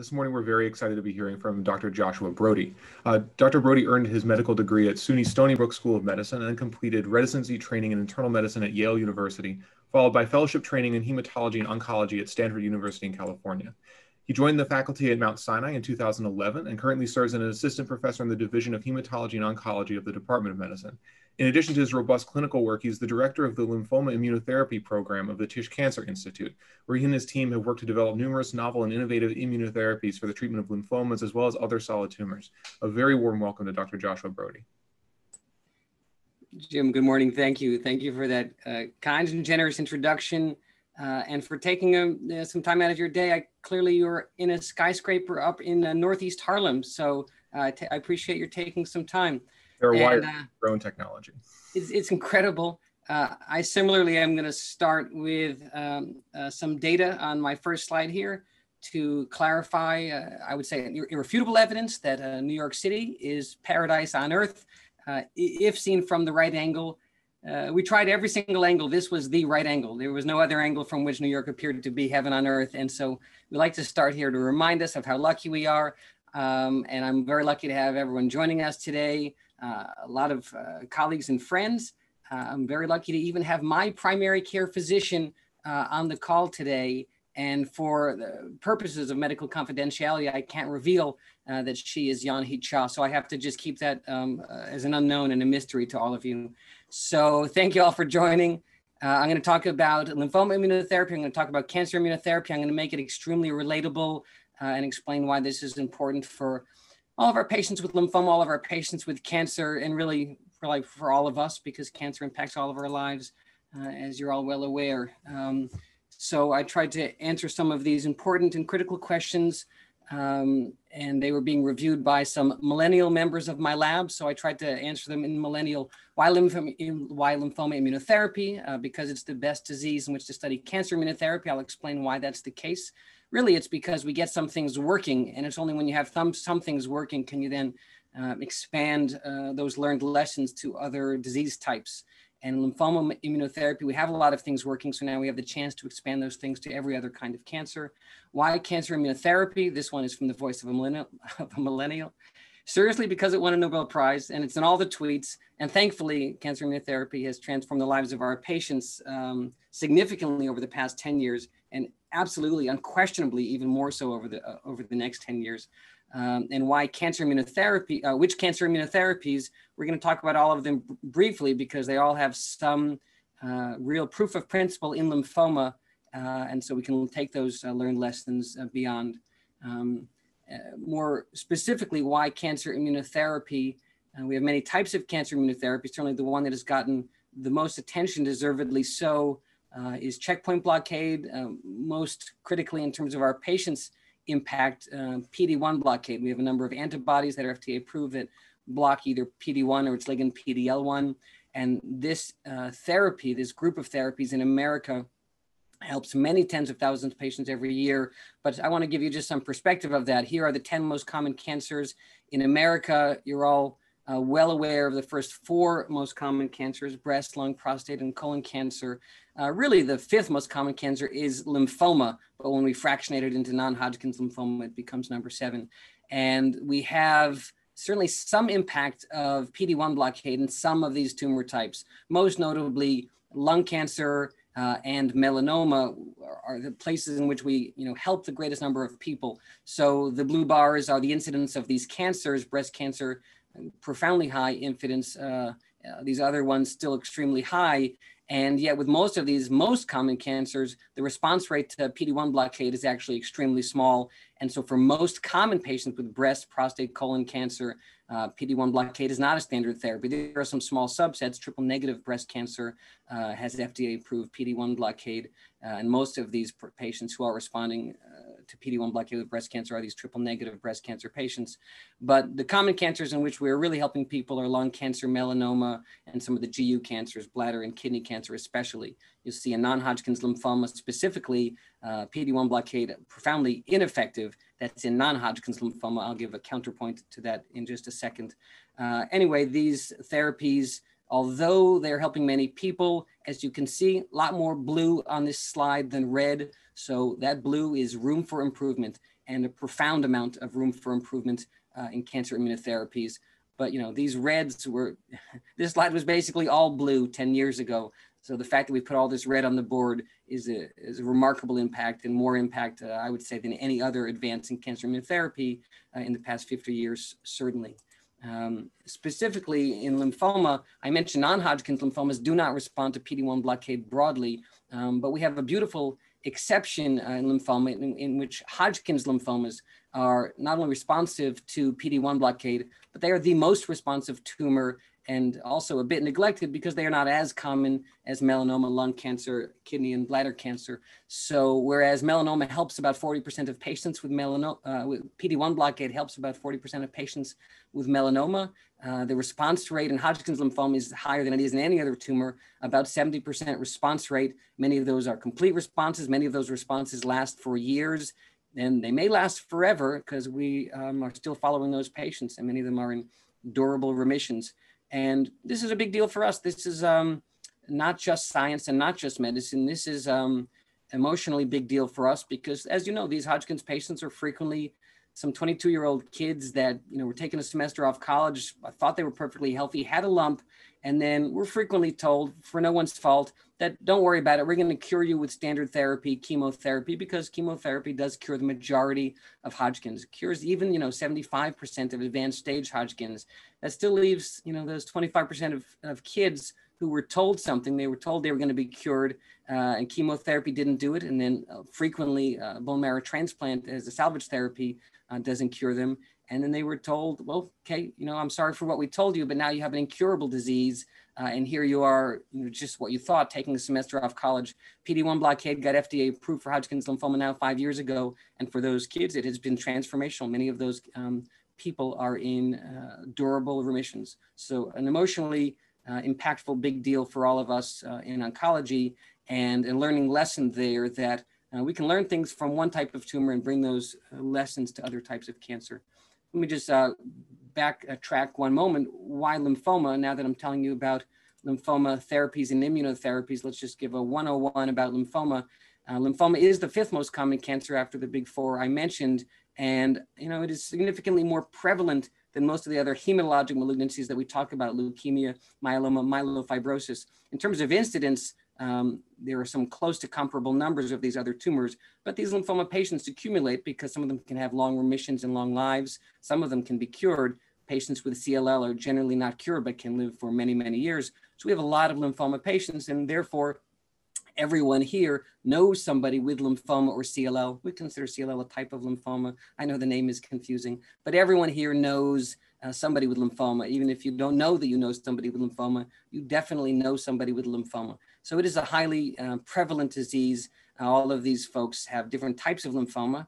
this morning we're very excited to be hearing from Dr. Joshua Brody. Uh, Dr. Brody earned his medical degree at SUNY Stony Brook School of Medicine and completed residency training in internal medicine at Yale University, followed by fellowship training in hematology and oncology at Stanford University in California. He joined the faculty at Mount Sinai in 2011 and currently serves as an assistant professor in the Division of Hematology and Oncology of the Department of Medicine. In addition to his robust clinical work, he's the director of the Lymphoma Immunotherapy Program of the Tisch Cancer Institute, where he and his team have worked to develop numerous novel and innovative immunotherapies for the treatment of lymphomas as well as other solid tumors. A very warm welcome to Dr. Joshua Brody. Jim, good morning. Thank you. Thank you for that uh, kind and generous introduction uh, and for taking um, uh, some time out of your day. I clearly you're in a skyscraper up in uh, Northeast Harlem. So uh, I appreciate your taking some time. They're wired uh, drone technology. It's, it's incredible. Uh, I similarly am going to start with um, uh, some data on my first slide here to clarify, uh, I would say, irrefutable evidence that uh, New York City is paradise on earth uh, if seen from the right angle. we tried every single angle. This was the right angle. There was no other angle from which New York appeared to be heaven on earth. And so we like to start here to remind us of how lucky we are. Um, and I'm very lucky to have everyone joining us today uh, a lot of uh, colleagues and friends. Uh, I'm very lucky to even have my primary care physician on the call today. And for the purposes of medical confidentiality, I can't reveal uh, that she is Yan Hee Cha. So I have to just keep that um, uh, as an unknown and a mystery to all of you. So thank you all for joining. Uh, I'm going to talk about lymphoma immunotherapy. I'm going to talk about cancer immunotherapy. I'm going to make it extremely relatable and explain why this is important for all of our patients with lymphoma, all of our patients with cancer, and really for like for all of us because cancer impacts all of our lives, uh, as you're all well aware. Um, so I tried to answer some of these important and critical questions, um, and they were being reviewed by some millennial members of my lab. So I tried to answer them in millennial. Why lymphoma, why lymphoma immunotherapy? Uh, because it's the best disease in which to study cancer immunotherapy. I'll explain why that's the case really it's because we get some things working and it's only when you have some, some things working can you then uh, expand uh, those learned lessons to other disease types and lymphoma immunotherapy we have a lot of things working so now we have the chance to expand those things to every other kind of cancer why cancer immunotherapy this one is from the voice of a millennial, of a millennial. seriously because it won a nobel prize and it's in all the tweets and thankfully cancer immunotherapy has transformed the lives of our patients um, significantly over the past 10 years and absolutely, unquestionably, even more so over the uh, over the next 10 years. Um, and why cancer immunotherapy, uh, which cancer immunotherapies, we're going to talk about all of them briefly because they all have some uh, real proof of principle in lymphoma. Uh, and so we can take those uh, learned lessons uh, beyond. Um, more specifically, why cancer immunotherapy. we have many types of cancer immunotherapy. Certainly, the one that has gotten the most attention, deservedly so, uh, is checkpoint blockade, uh, most critically in terms of our patients' impact, uh, PD-1 blockade. We have a number of antibodies that are FDA approved that block either PD-1 or its ligand PD-L1. And this uh, therapy, this group of therapies in America helps many tens of thousands of patients every year. But I want to give you just some perspective of that. Here are the 10 most common cancers in America. You're all uh, well aware of the first four most common cancers breast, lung, prostate, and colon cancer. Uh, really, the fifth most common cancer is lymphoma, but when we fractionate it into non Hodgkin's lymphoma, it becomes number seven. And we have certainly some impact of PD 1 blockade in some of these tumor types, most notably lung cancer. Uh, and melanoma are the places in which we you know help the greatest number of people so the blue bars are the incidence of these cancers breast cancer profoundly high incidence. Uh, uh, these other ones still extremely high. And yet, with most of these most common cancers, the response rate to PD-1 blockade is actually extremely small. And so, for most common patients with breast, prostate, colon cancer, uh, PD-1 blockade is not a standard therapy. There are some small subsets. Triple negative breast cancer uh, has FDA-approved PD-1 blockade, uh, and most of these patients who are responding uh, to PD-1 blockade with breast cancer are these triple negative breast cancer patients. But the common cancers in which we're really helping people are lung cancer, melanoma, and some of the GU cancers, bladder and kidney cancer especially. You'll see a non-Hodgkin's lymphoma, specifically uh, PD-1 blockade, profoundly ineffective. That's in non-Hodgkin's lymphoma. I'll give a counterpoint to that in just a second. Uh, anyway, these therapies although they're helping many people, as you can see, a lot more blue on this slide than red. So that blue is room for improvement. and a profound amount of room for improvement uh, in cancer immunotherapies. But you know, these reds were, this slide was basically all blue 10 years ago. So the fact that we put all this red on the board is a, is a remarkable impact and more impact, uh, I would say, than any other advance in cancer immunotherapy uh, in the past 50 years, certainly. Um, specifically in lymphoma, I mentioned non-Hodgkin's lymphomas do not respond to PD-1 blockade broadly, um, but we have a beautiful exception uh, in lymphoma in, in, which Hodgkin's lymphomas are not only responsive to PD-1 blockade, but they are the most responsive tumor and also a bit neglected because they are not as common as melanoma, lung cancer, kidney and bladder cancer. So whereas melanoma helps about 40% of patients with melanoma, uh, with PD-1 blockade helps about 40% of patients with melanoma, uh, the response rate in Hodgkin's lymphoma is higher than it is in any other tumor, about 70% response rate. Many of those are complete responses. Many of those responses last for years and they may last forever because we um, are still following those patients and many of them are in durable remissions. And this is a big deal for us. This is um, not just science and not just medicine. This is um, emotionally big deal for us because, as you know, these Hodgkin's patients are frequently some 22 year old kids that you know were taking a semester off college. I thought they were perfectly healthy, had a lump, and then we're frequently told, for no one's fault, that don't worry about it. We're going to cure you with standard therapy, chemotherapy, because chemotherapy does cure the majority of Hodgkin's. It cures even, you know, 75% of advanced stage Hodgkin's. That still leaves, you know, those 25% of, of kids who were told something. They were told they were going to be cured, uh, and chemotherapy didn't do it. And then uh, frequently, uh, bone marrow transplant as a salvage therapy uh, doesn't cure them. And then they were told, well, okay, you know, I'm sorry for what we told you, but now you have an incurable disease. Uh, and here you are, you know, just what you thought, taking a semester off college. PD-1 blockade got FDA approved for Hodgkin's lymphoma now five years ago. And for those kids, it has been transformational. Many of those um, people are in uh, durable remissions. So an emotionally uh, impactful big deal for all of us uh, in oncology and a learning lesson there that uh, we can learn things from one type of tumor and bring those uh, lessons to other types of cancer. Let me just uh, backtrack one moment. Why lymphoma? Now that I'm telling you about lymphoma therapies and immunotherapies, let's just give a 101 about lymphoma. Uh, lymphoma is the fifth most common cancer after the big four I mentioned. And, you know, it is significantly more prevalent than most of the other hematologic malignancies that we talk about, leukemia, myeloma, myelofibrosis. In terms of incidence, um, there are some close to comparable numbers of these other tumors, but these lymphoma patients accumulate because some of them can have long remissions and long lives. Some of them can be cured. Patients with CLL are generally not cured, but can live for many, many years. So we have a lot of lymphoma patients, and therefore, everyone here knows somebody with lymphoma or CLL. We consider CLL a type of lymphoma. I know the name is confusing, but everyone here knows uh, somebody with lymphoma. Even if you don't know that you know somebody with lymphoma, you definitely know somebody with lymphoma. So it is a highly uh, prevalent disease. Uh, all of these folks have different types of lymphoma.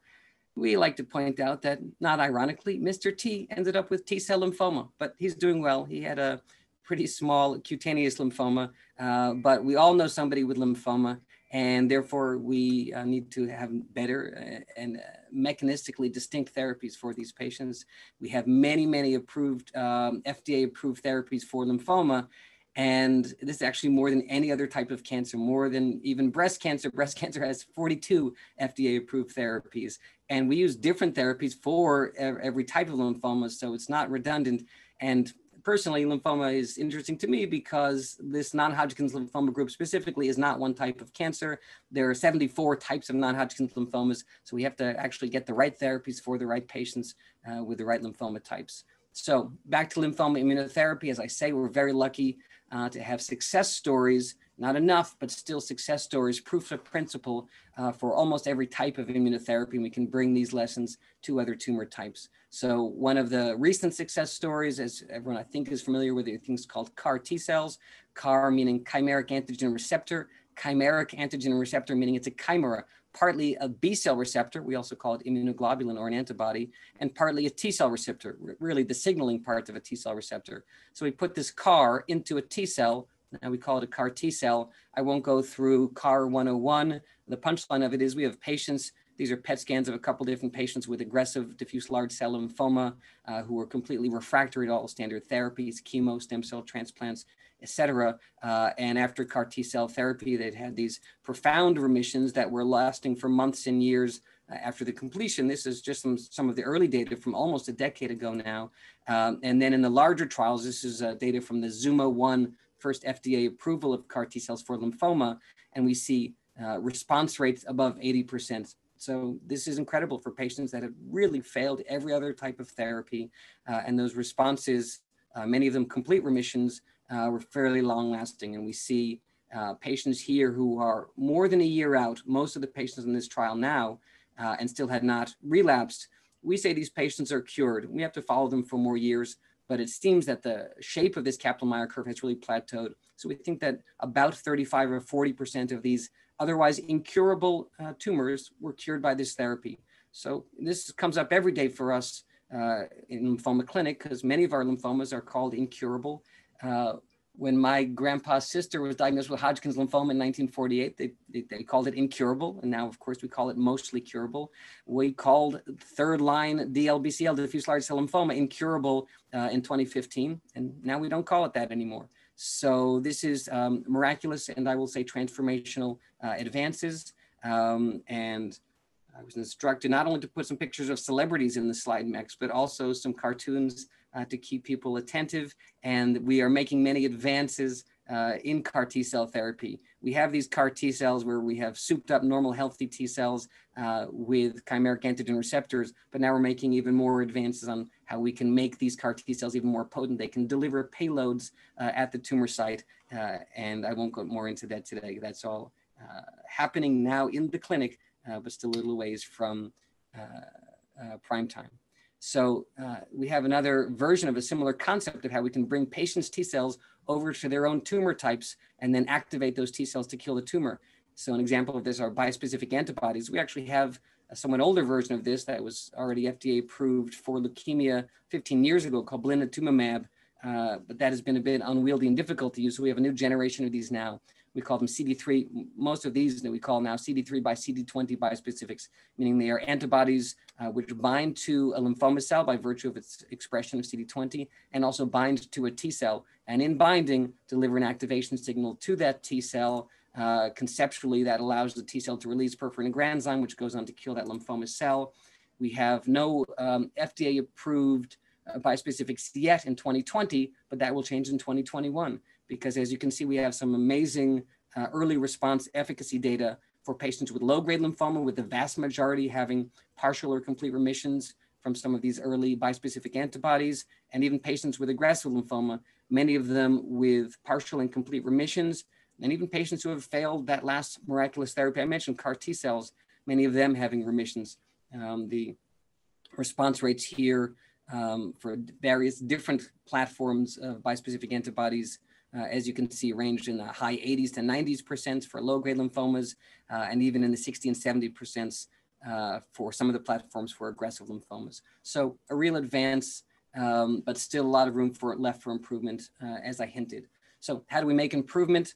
We like to point out that, not ironically, Mr. T ended up with T cell lymphoma, but he's doing well. He had a pretty small cutaneous lymphoma, uh, but we all know somebody with lymphoma, and therefore we uh, need to have better uh, and uh, mechanistically distinct therapies for these patients. We have many, many approved, um, FDA approved therapies for lymphoma, and this is actually more than any other type of cancer, more than even breast cancer. Breast cancer has 42 FDA approved therapies. And we use different therapies for every type of lymphoma. So it's not redundant. And personally, lymphoma is interesting to me because this non Hodgkin's lymphoma group specifically is not one type of cancer. There are 74 types of non Hodgkin's lymphomas. So we have to actually get the right therapies for the right patients uh, with the right lymphoma types. So back to lymphoma immunotherapy. As I say, we're very lucky uh, to have success stories, not enough, but still success stories, proof of principle uh, for almost every type of immunotherapy. And we can bring these lessons to other tumor types. So one of the recent success stories, as everyone I think is familiar with, are things called CAR T cells, CAR meaning chimeric antigen receptor, chimeric antigen receptor meaning it's a chimera, partly a B cell receptor, we also call it immunoglobulin or an antibody, and partly a T cell receptor, really the signaling part of a T cell receptor. So we put this CAR into a T cell, and we call it a CAR T cell. I won't go through CAR 101. The punchline of it is we have patients these are PET scans of a couple different patients with aggressive diffuse large cell lymphoma uh, who were completely refractory to all standard therapies, chemo, stem cell transplants, etc. Uh, and after CAR T cell therapy, they'd had these profound remissions that were lasting for months and years. uh, after the completion. This is just some, some of the early data from almost a decade ago now. Um, and then in the larger trials, this is uh, data from the ZUMA-1 first FDA approval of CAR T cells for lymphoma. And we see uh, response rates above 80%. So this is incredible for patients that have really failed every other type of therapy. Uh, and those responses, uh, many of them complete remissions, uh, were fairly long lasting. And we see uh, patients here who are more than a year out, most of the patients in this trial now, uh, and still had not relapsed. We say these patients are cured. We have to follow them for more years, but it seems that the shape of this Kaplan-Meier curve has really plateaued. So we think that about 35 or 40% of these otherwise incurable uh, tumors were cured by this therapy. So this comes up every day for us uh, in lymphoma clinic because many of our lymphomas are called incurable. Uh, when my grandpa's sister was diagnosed with Hodgkin's lymphoma in 1948, they, they, called it incurable. And now, of course, we call it mostly curable. We called third line DLBCL, diffuse large cell lymphoma, incurable uh, in 2015. And now we don't call it that anymore. So this is um, miraculous and I will say transformational uh, advances. Um, and I was instructed not only to put some pictures of celebrities in the slide mix, but also some cartoons uh, to keep people attentive. And we are making many advances uh, in CAR T cell therapy. We have these CAR T cells where we have souped up normal healthy T cells uh, with chimeric antigen receptors, but now we're making even more advances on how we can make these CAR T cells even more potent. They can deliver payloads uh, at the tumor site. Uh, and I won't go more into that today. That's all uh, happening now in the clinic, but still a little ways from prime time. So uh, we have another version of a similar concept of how we can bring patients' T cells over to their own tumor types and then activate those T cells to kill the tumor. So an example of this are bispecific antibodies. We actually have a somewhat older version of this that was already FDA approved for leukemia 15 years ago called blinatumomab, uh, but that has been a bit unwieldy and difficult to use. So we have a new generation of these now. We call them CD3. Most of these that we call now CD3 by CD20 bispecifics, meaning they are antibodies uh, which bind to a lymphoma cell by virtue of its expression of CD20 and also bind to a T cell. And in binding, deliver an activation signal to that T cell. Uh, conceptually, that allows the T cell to release perforin and granzyme, which goes on to kill that lymphoma cell. We have no um, FDA approved uh, bispecifics yet in 2020, but that will change in 2021 because as you can see, we have some amazing uh, early response efficacy data for patients with low-grade lymphoma, with the vast majority having partial or complete remissions from some of these early bispecific antibodies, and even patients with aggressive lymphoma, many of them with partial and complete remissions, and even patients who have failed that last miraculous therapy I mentioned, CAR T cells, many of them having remissions. Um, the response rates here um, for various different platforms of bispecific antibodies uh, as you can see, ranged in the high 80s to 90s percent for low-grade lymphomas, uh, and even in the 60 and 70 percent uh, for some of the platforms for aggressive lymphomas. So a real advance, um, but still a lot of room for left for improvement, uh, as I hinted. So how do we make improvement?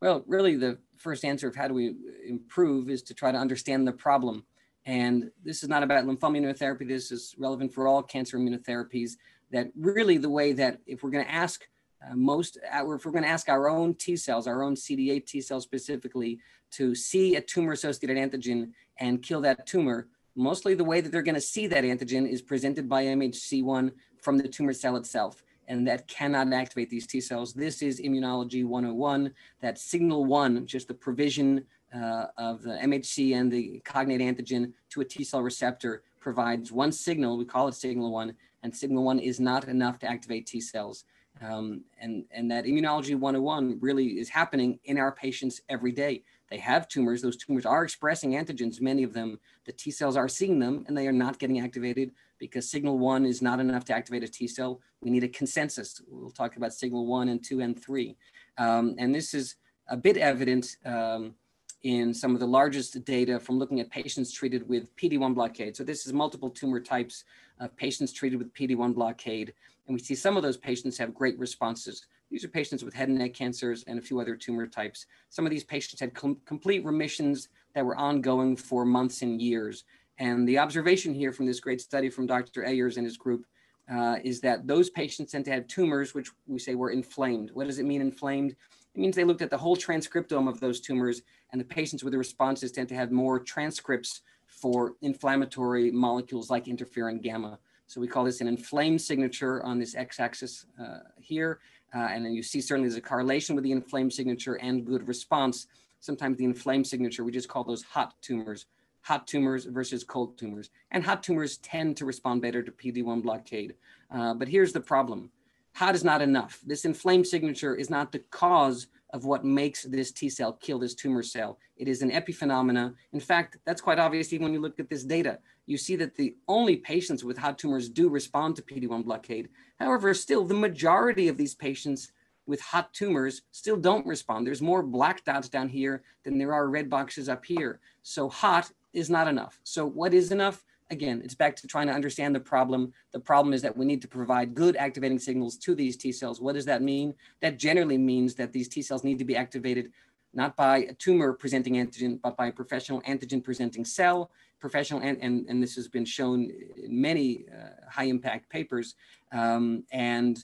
Well, really the first answer of how do we improve is to try to understand the problem. And this is not about lymphoma immunotherapy. This is relevant for all cancer immunotherapies that really the way that if we're going to ask uh, most, uh, if we're going to ask our own T cells, our own CD8 T cells specifically, to see a tumor associated antigen and kill that tumor, mostly the way that they're going to see that antigen is presented by MHC1 from the tumor cell itself. And that cannot activate these T cells. This is immunology 101, that signal one, just the provision uh, of the MHC and the cognate antigen to a T cell receptor provides one signal, we call it signal one, and signal one is not enough to activate T cells. Um, and, and that immunology 101 really is happening in our patients every day. They have tumors. Those tumors are expressing antigens, many of them. The T cells are seeing them and they are not getting activated because signal one is not enough to activate a T cell. We need a consensus. We'll talk about signal one and two and three. Um, and this is a bit evident um, in some of the largest data from looking at patients treated with PD-1 blockade. So this is multiple tumor types of patients treated with PD-1 blockade. And we see some of those patients have great responses. These are patients with head and neck cancers and a few other tumor types. Some of these patients had com complete remissions that were ongoing for months and years. And the observation here from this great study from Dr. Ayers and his group uh, is that those patients tend to have tumors which we say were inflamed. What does it mean inflamed? It means they looked at the whole transcriptome of those tumors and the patients with the responses tend to have more transcripts for inflammatory molecules like interferon gamma. So we call this an inflamed signature on this x-axis uh, here. Uh, and then you see certainly there's a correlation with the inflamed signature and good response. Sometimes the inflamed signature, we just call those hot tumors, hot tumors versus cold tumors. And hot tumors tend to respond better to PD-1 blockade. Uh, but here's the problem. Hot is not enough. This inflamed signature is not the cause of what makes this T cell kill this tumor cell. It is an epiphenomena. In fact, that's quite obvious even when you look at this data. You see that the only patients with hot tumors do respond to PD-1 blockade. However, still the majority of these patients with hot tumors still don't respond. There's more black dots down here than there are red boxes up here. So hot is not enough. So what is enough? Again, it's back to trying to understand the problem. The problem is that we need to provide good activating signals to these T cells. What does that mean? That generally means that these T cells need to be activated not by a tumor presenting antigen, but by a professional antigen presenting cell. Professional, and, and, and this has been shown in many uh, high impact papers. Um, and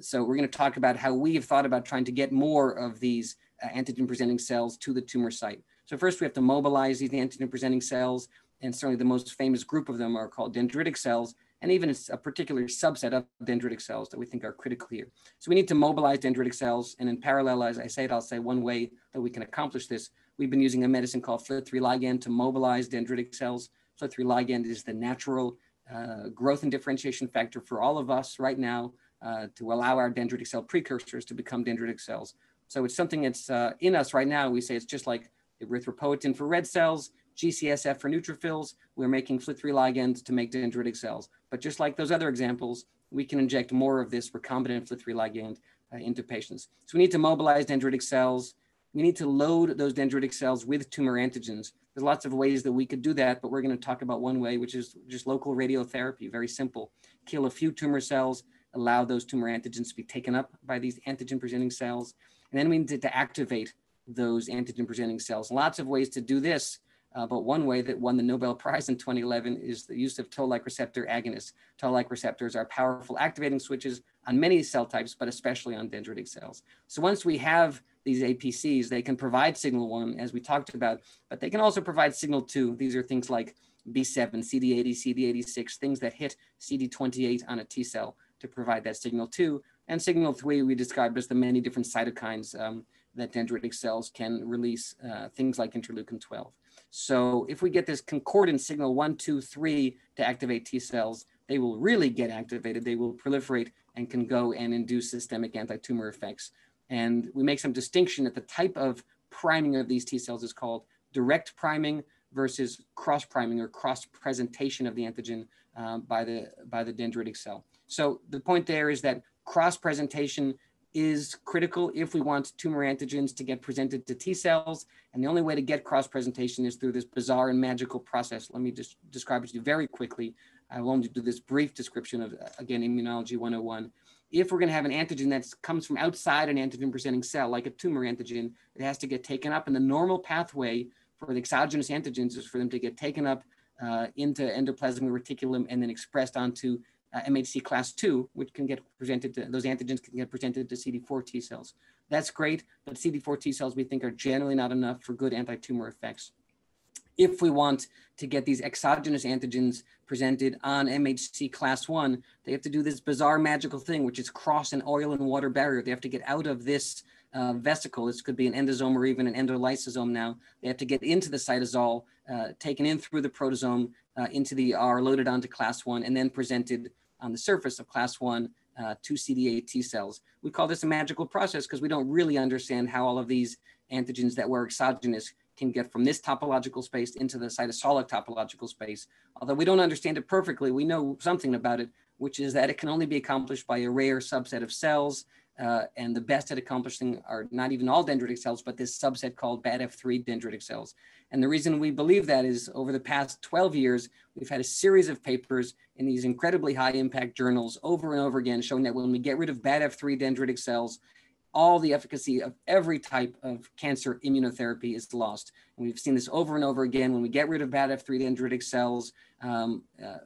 so we're going to talk about how we have thought about trying to get more of these uh, antigen presenting cells to the tumor site. So first we have to mobilize these antigen presenting cells and certainly the most famous group of them are called dendritic cells, and even it's a particular subset of dendritic cells that we think are critical here. So we need to mobilize dendritic cells, and in parallel, as I said, I'll say one way that we can accomplish this, we've been using a medicine called FLT3 ligand to mobilize dendritic cells. FLT3 ligand is the natural uh, growth and differentiation factor for all of us right now uh, to allow our dendritic cell precursors to become dendritic cells. So it's something that's uh, in us right now. We say it's just like erythropoietin for red cells, GCSF for neutrophils, we're making FLT3 ligands to make dendritic cells. But just like those other examples, we can inject more of this recombinant FLT3 ligand uh, into patients. So we need to mobilize dendritic cells. We need to load those dendritic cells with tumor antigens. There's lots of ways that we could do that, but we're going to talk about one way, which is just local radiotherapy, very simple. Kill a few tumor cells, allow those tumor antigens to be taken up by these antigen presenting cells. And then we need to activate those antigen presenting cells. Lots of ways to do this uh, but one way that won the Nobel Prize in 2011 is the use of toll-like receptor agonists. Toll-like receptors are powerful activating switches on many cell types, but especially on dendritic cells. So once we have these APCs, they can provide signal one, as we talked about, but they can also provide signal two. These are things like B7, CD80, CD86, things that hit CD28 on a T cell to provide that signal two. And signal three, we described as the many different cytokines um, that dendritic cells can release, uh, things like interleukin 12. So if we get this concordant signal one, two, three to activate T cells, they will really get activated. They will proliferate and can go and induce systemic anti-tumor effects. And we make some distinction that the type of priming of these T cells is called direct priming versus cross priming or cross presentation of the antigen uh, by the by the dendritic cell. So the point there is that cross presentation is critical if we want tumor antigens to get presented to T cells. And the only way to get cross presentation is through this bizarre and magical process. Let me just describe it to you very quickly. I will only do this brief description of, again, immunology 101. If we're going to have an antigen that comes from outside an antigen presenting cell, like a tumor antigen, it has to get taken up. And the normal pathway for the exogenous antigens is for them to get taken up uh, into endoplasmic reticulum and then expressed onto uh, MHC class two, which can get presented to, those antigens can get presented to CD4 T cells. That's great, but CD4 T cells we think are generally not enough for good anti-tumor effects. If we want to get these exogenous antigens presented on MHC class one, they have to do this bizarre magical thing, which is cross an oil and water barrier. They have to get out of this uh, vesicle. This could be an endosome or even an endolysosome now. They have to get into the cytosol, uh, taken in through the proteasome uh, into the ER, loaded onto class one, and then presented on the surface of class one uh, to CD8 T cells. We call this a magical process because we don't really understand how all of these antigens that were exogenous can get from this topological space into the cytosolic topological space. Although we don't understand it perfectly, we know something about it, which is that it can only be accomplished by a rare subset of cells uh, and the best at accomplishing are not even all dendritic cells, but this subset called BATF3 dendritic cells. And the reason we believe that is over the past 12 years, we've had a series of papers in these incredibly high impact journals over and over again showing that when we get rid of BATF3 dendritic cells, all the efficacy of every type of cancer immunotherapy is lost. And we've seen this over and over again. When we get rid of BATF3 dendritic cells, um, uh,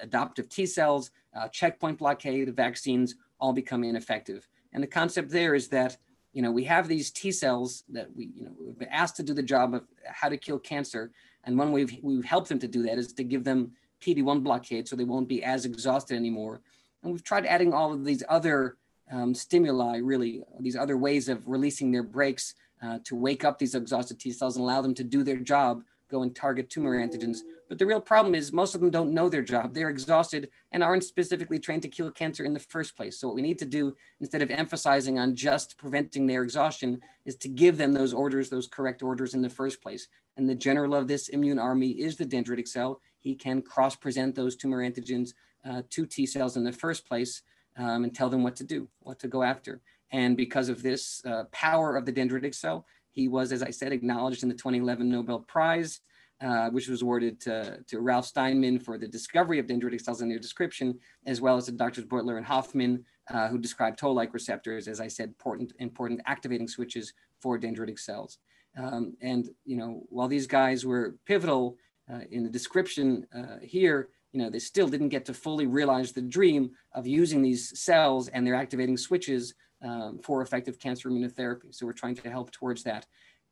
adoptive T cells, uh, checkpoint blockade, vaccines all become ineffective. And the concept there is that, you know, we have these T cells that we, you know, we've been asked to do the job of how to kill cancer. And one way we've, we've helped them to do that is to give them PD-1 blockade so they won't be as exhausted anymore. And we've tried adding all of these other um, stimuli, really, these other ways of releasing their brakes uh, to wake up these exhausted T cells and allow them to do their job, go and target tumor antigens. But the real problem is most of them don't know their job. They're exhausted and aren't specifically trained to kill cancer in the first place. So what we need to do, instead of emphasizing on just preventing their exhaustion, is to give them those orders, those correct orders in the first place. And the general of this immune army is the dendritic cell. He can cross-present those tumor antigens uh, to T cells in the first place um, and tell them what to do, what to go after. And because of this uh, power of the dendritic cell, he was, as I said, acknowledged in the 2011 Nobel Prize, uh, which was awarded to, to Ralph Steinman for the discovery of dendritic cells and their description, as well as to Drs. Beutler and Hoffmann, uh, who described toll-like receptors, as I said, important, important activating switches for dendritic cells. Um, and, you know, while these guys were pivotal uh, in the description uh, here, you know, they still didn't get to fully realize the dream of using these cells and their activating switches um, for effective cancer immunotherapy. So we're trying to help towards that.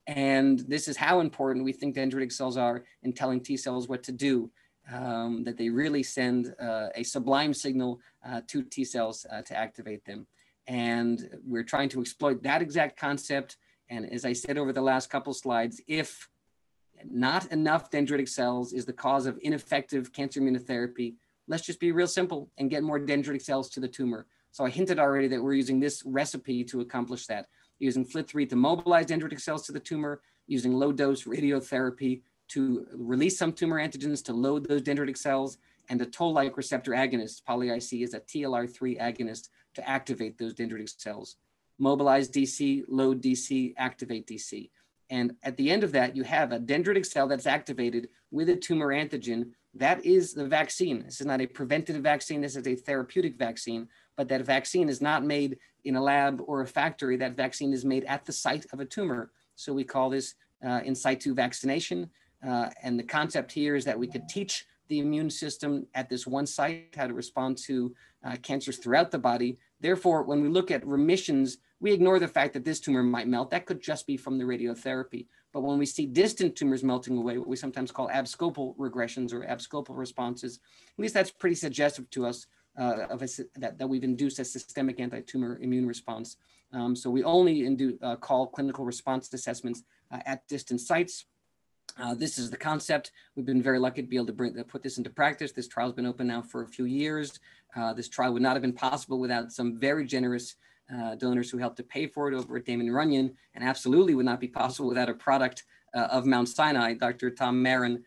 And this is how important we think dendritic cells are in telling T cells what to do, um, that they really send uh, a sublime signal uh, to T cells uh, to activate them. And we're trying to exploit that exact concept. And as I said over the last couple slides, if not enough dendritic cells is the cause of ineffective cancer immunotherapy. Let's just be real simple and get more dendritic cells to the tumor. So I hinted already that we're using this recipe to accomplish that, using FLT3 to mobilize dendritic cells to the tumor, using low dose radiotherapy to release some tumor antigens to load those dendritic cells, and a toll-like receptor agonist, poly-IC is a TLR3 agonist to activate those dendritic cells. Mobilize DC, load DC, activate DC. And at the end of that, you have a dendritic cell that's activated with a tumor antigen. That is the vaccine. This is not a preventative vaccine. This is a therapeutic vaccine. But that vaccine is not made in a lab or a factory. That vaccine is made at the site of a tumor. So we call this uh, in situ vaccination. Uh, and the concept here is that we could teach the immune system at this one site how to respond to uh, cancers throughout the body. Therefore, when we look at remissions we ignore the fact that this tumor might melt. That could just be from the radiotherapy. But when we see distant tumors melting away, what we sometimes call abscopal regressions or abscopal responses, at least that's pretty suggestive to us uh, of a, that, that we've induced a systemic anti-tumor immune response. Um, so we only indu- uh, call clinical response assessments uh, at distant sites. Uh, this is the concept. We've been very lucky to be able to bring, put this into practice. This trial's been open now for a few years. Uh, this trial would not have been possible without some very generous uh, donors who helped to pay for it over at Damon Runyon, and absolutely would not be possible without a product of Mount Sinai, Dr. Tom Marron,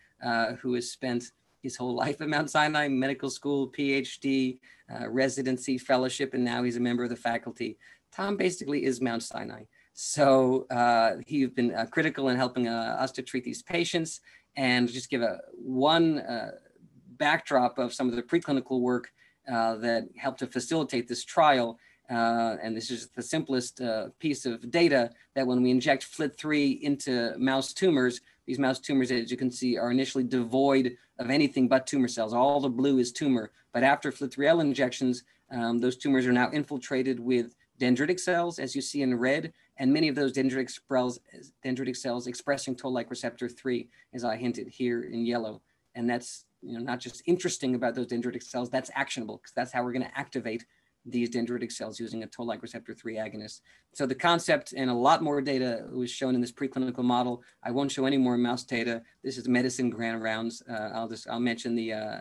who has spent his whole life at Mount Sinai, medical school, PhD, uh, residency, fellowship, and now he's a member of the faculty. Tom basically is Mount Sinai. So uh, he's been uh, critical in helping us to treat these patients and just give a one backdrop of some of the preclinical work that helped to facilitate this trial uh, and this is the simplest uh, piece of data that when we inject FLT3 into mouse tumors, these mouse tumors, as you can see, are initially devoid of anything but tumor cells. All the blue is tumor. But after FLT3L injections, um, those tumors are now infiltrated with dendritic cells, as you see in red, and many of those dendritic cells, dendritic cells expressing toll-like receptor 3, as I hinted here in yellow. And that's you know, not just interesting about those dendritic cells, that's actionable because that's how we're going to activate these dendritic cells using a toll-like receptor 3 agonist. So the concept and a lot more data was shown in this preclinical model. I won't show any more mouse data. This is medicine grand rounds. Uh, I'll just, I'll mention the, uh,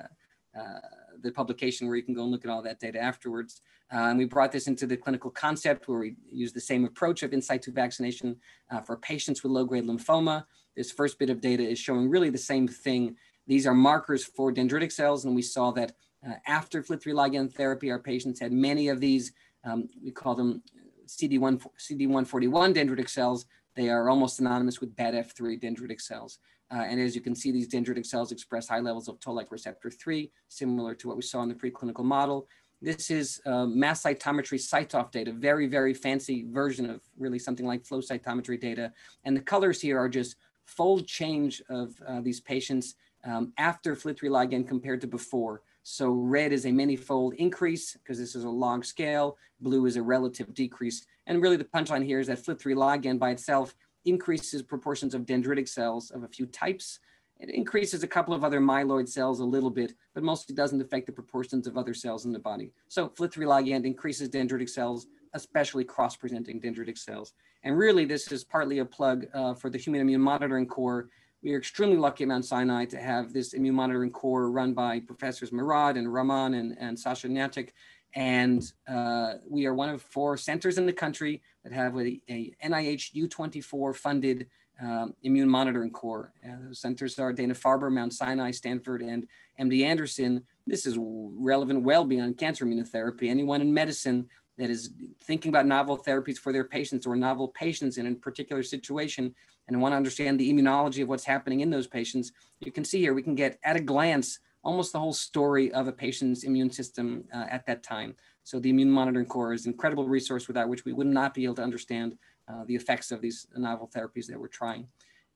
uh, the publication where you can go and look at all that data afterwards. Uh, and we brought this into the clinical concept where we use the same approach of in situ vaccination uh, for patients with low-grade lymphoma. This first bit of data is showing really the same thing. These are markers for dendritic cells, and we saw that uh, after FLT3 ligand therapy, our patients had many of these, um, we call them CD1, CD141 dendritic cells. They are almost synonymous with BATF3 dendritic cells. Uh, and as you can see, these dendritic cells express high levels of toll-like receptor 3, similar to what we saw in the preclinical model. This is uh, mass cytometry CyTOF data, very, very fancy version of really something like flow cytometry data. And the colors here are just fold change of uh, these patients um, after FLT3 ligand compared to before. So red is a many-fold increase because this is a log scale. Blue is a relative decrease. And really the punchline here is that FLT3 ligand by itself increases proportions of dendritic cells of a few types. It increases a couple of other myeloid cells a little bit, but mostly doesn't affect the proportions of other cells in the body. So FLT3 ligand increases dendritic cells, especially cross-presenting dendritic cells. And really, this is partly a plug uh, for the Human Immune Monitoring Core. We are extremely lucky at Mount Sinai to have this immune monitoring core run by professors Merad and Rahman and, and Sacha Gnjatic. And uh, we are one of four centers in the country that have a, a NIH U24 funded um, immune monitoring core. Uh, centers are Dana-Farber, Mount Sinai, Stanford, and MD Anderson. This is relevant well beyond cancer immunotherapy. Anyone in medicine that is thinking about novel therapies for their patients or novel patients in a particular situation and want to understand the immunology of what's happening in those patients, you can see here we can get at a glance almost the whole story of a patient's immune system uh, at that time. So the immune monitoring core is an incredible resource without which we would not be able to understand uh, the effects of these novel therapies that we're trying.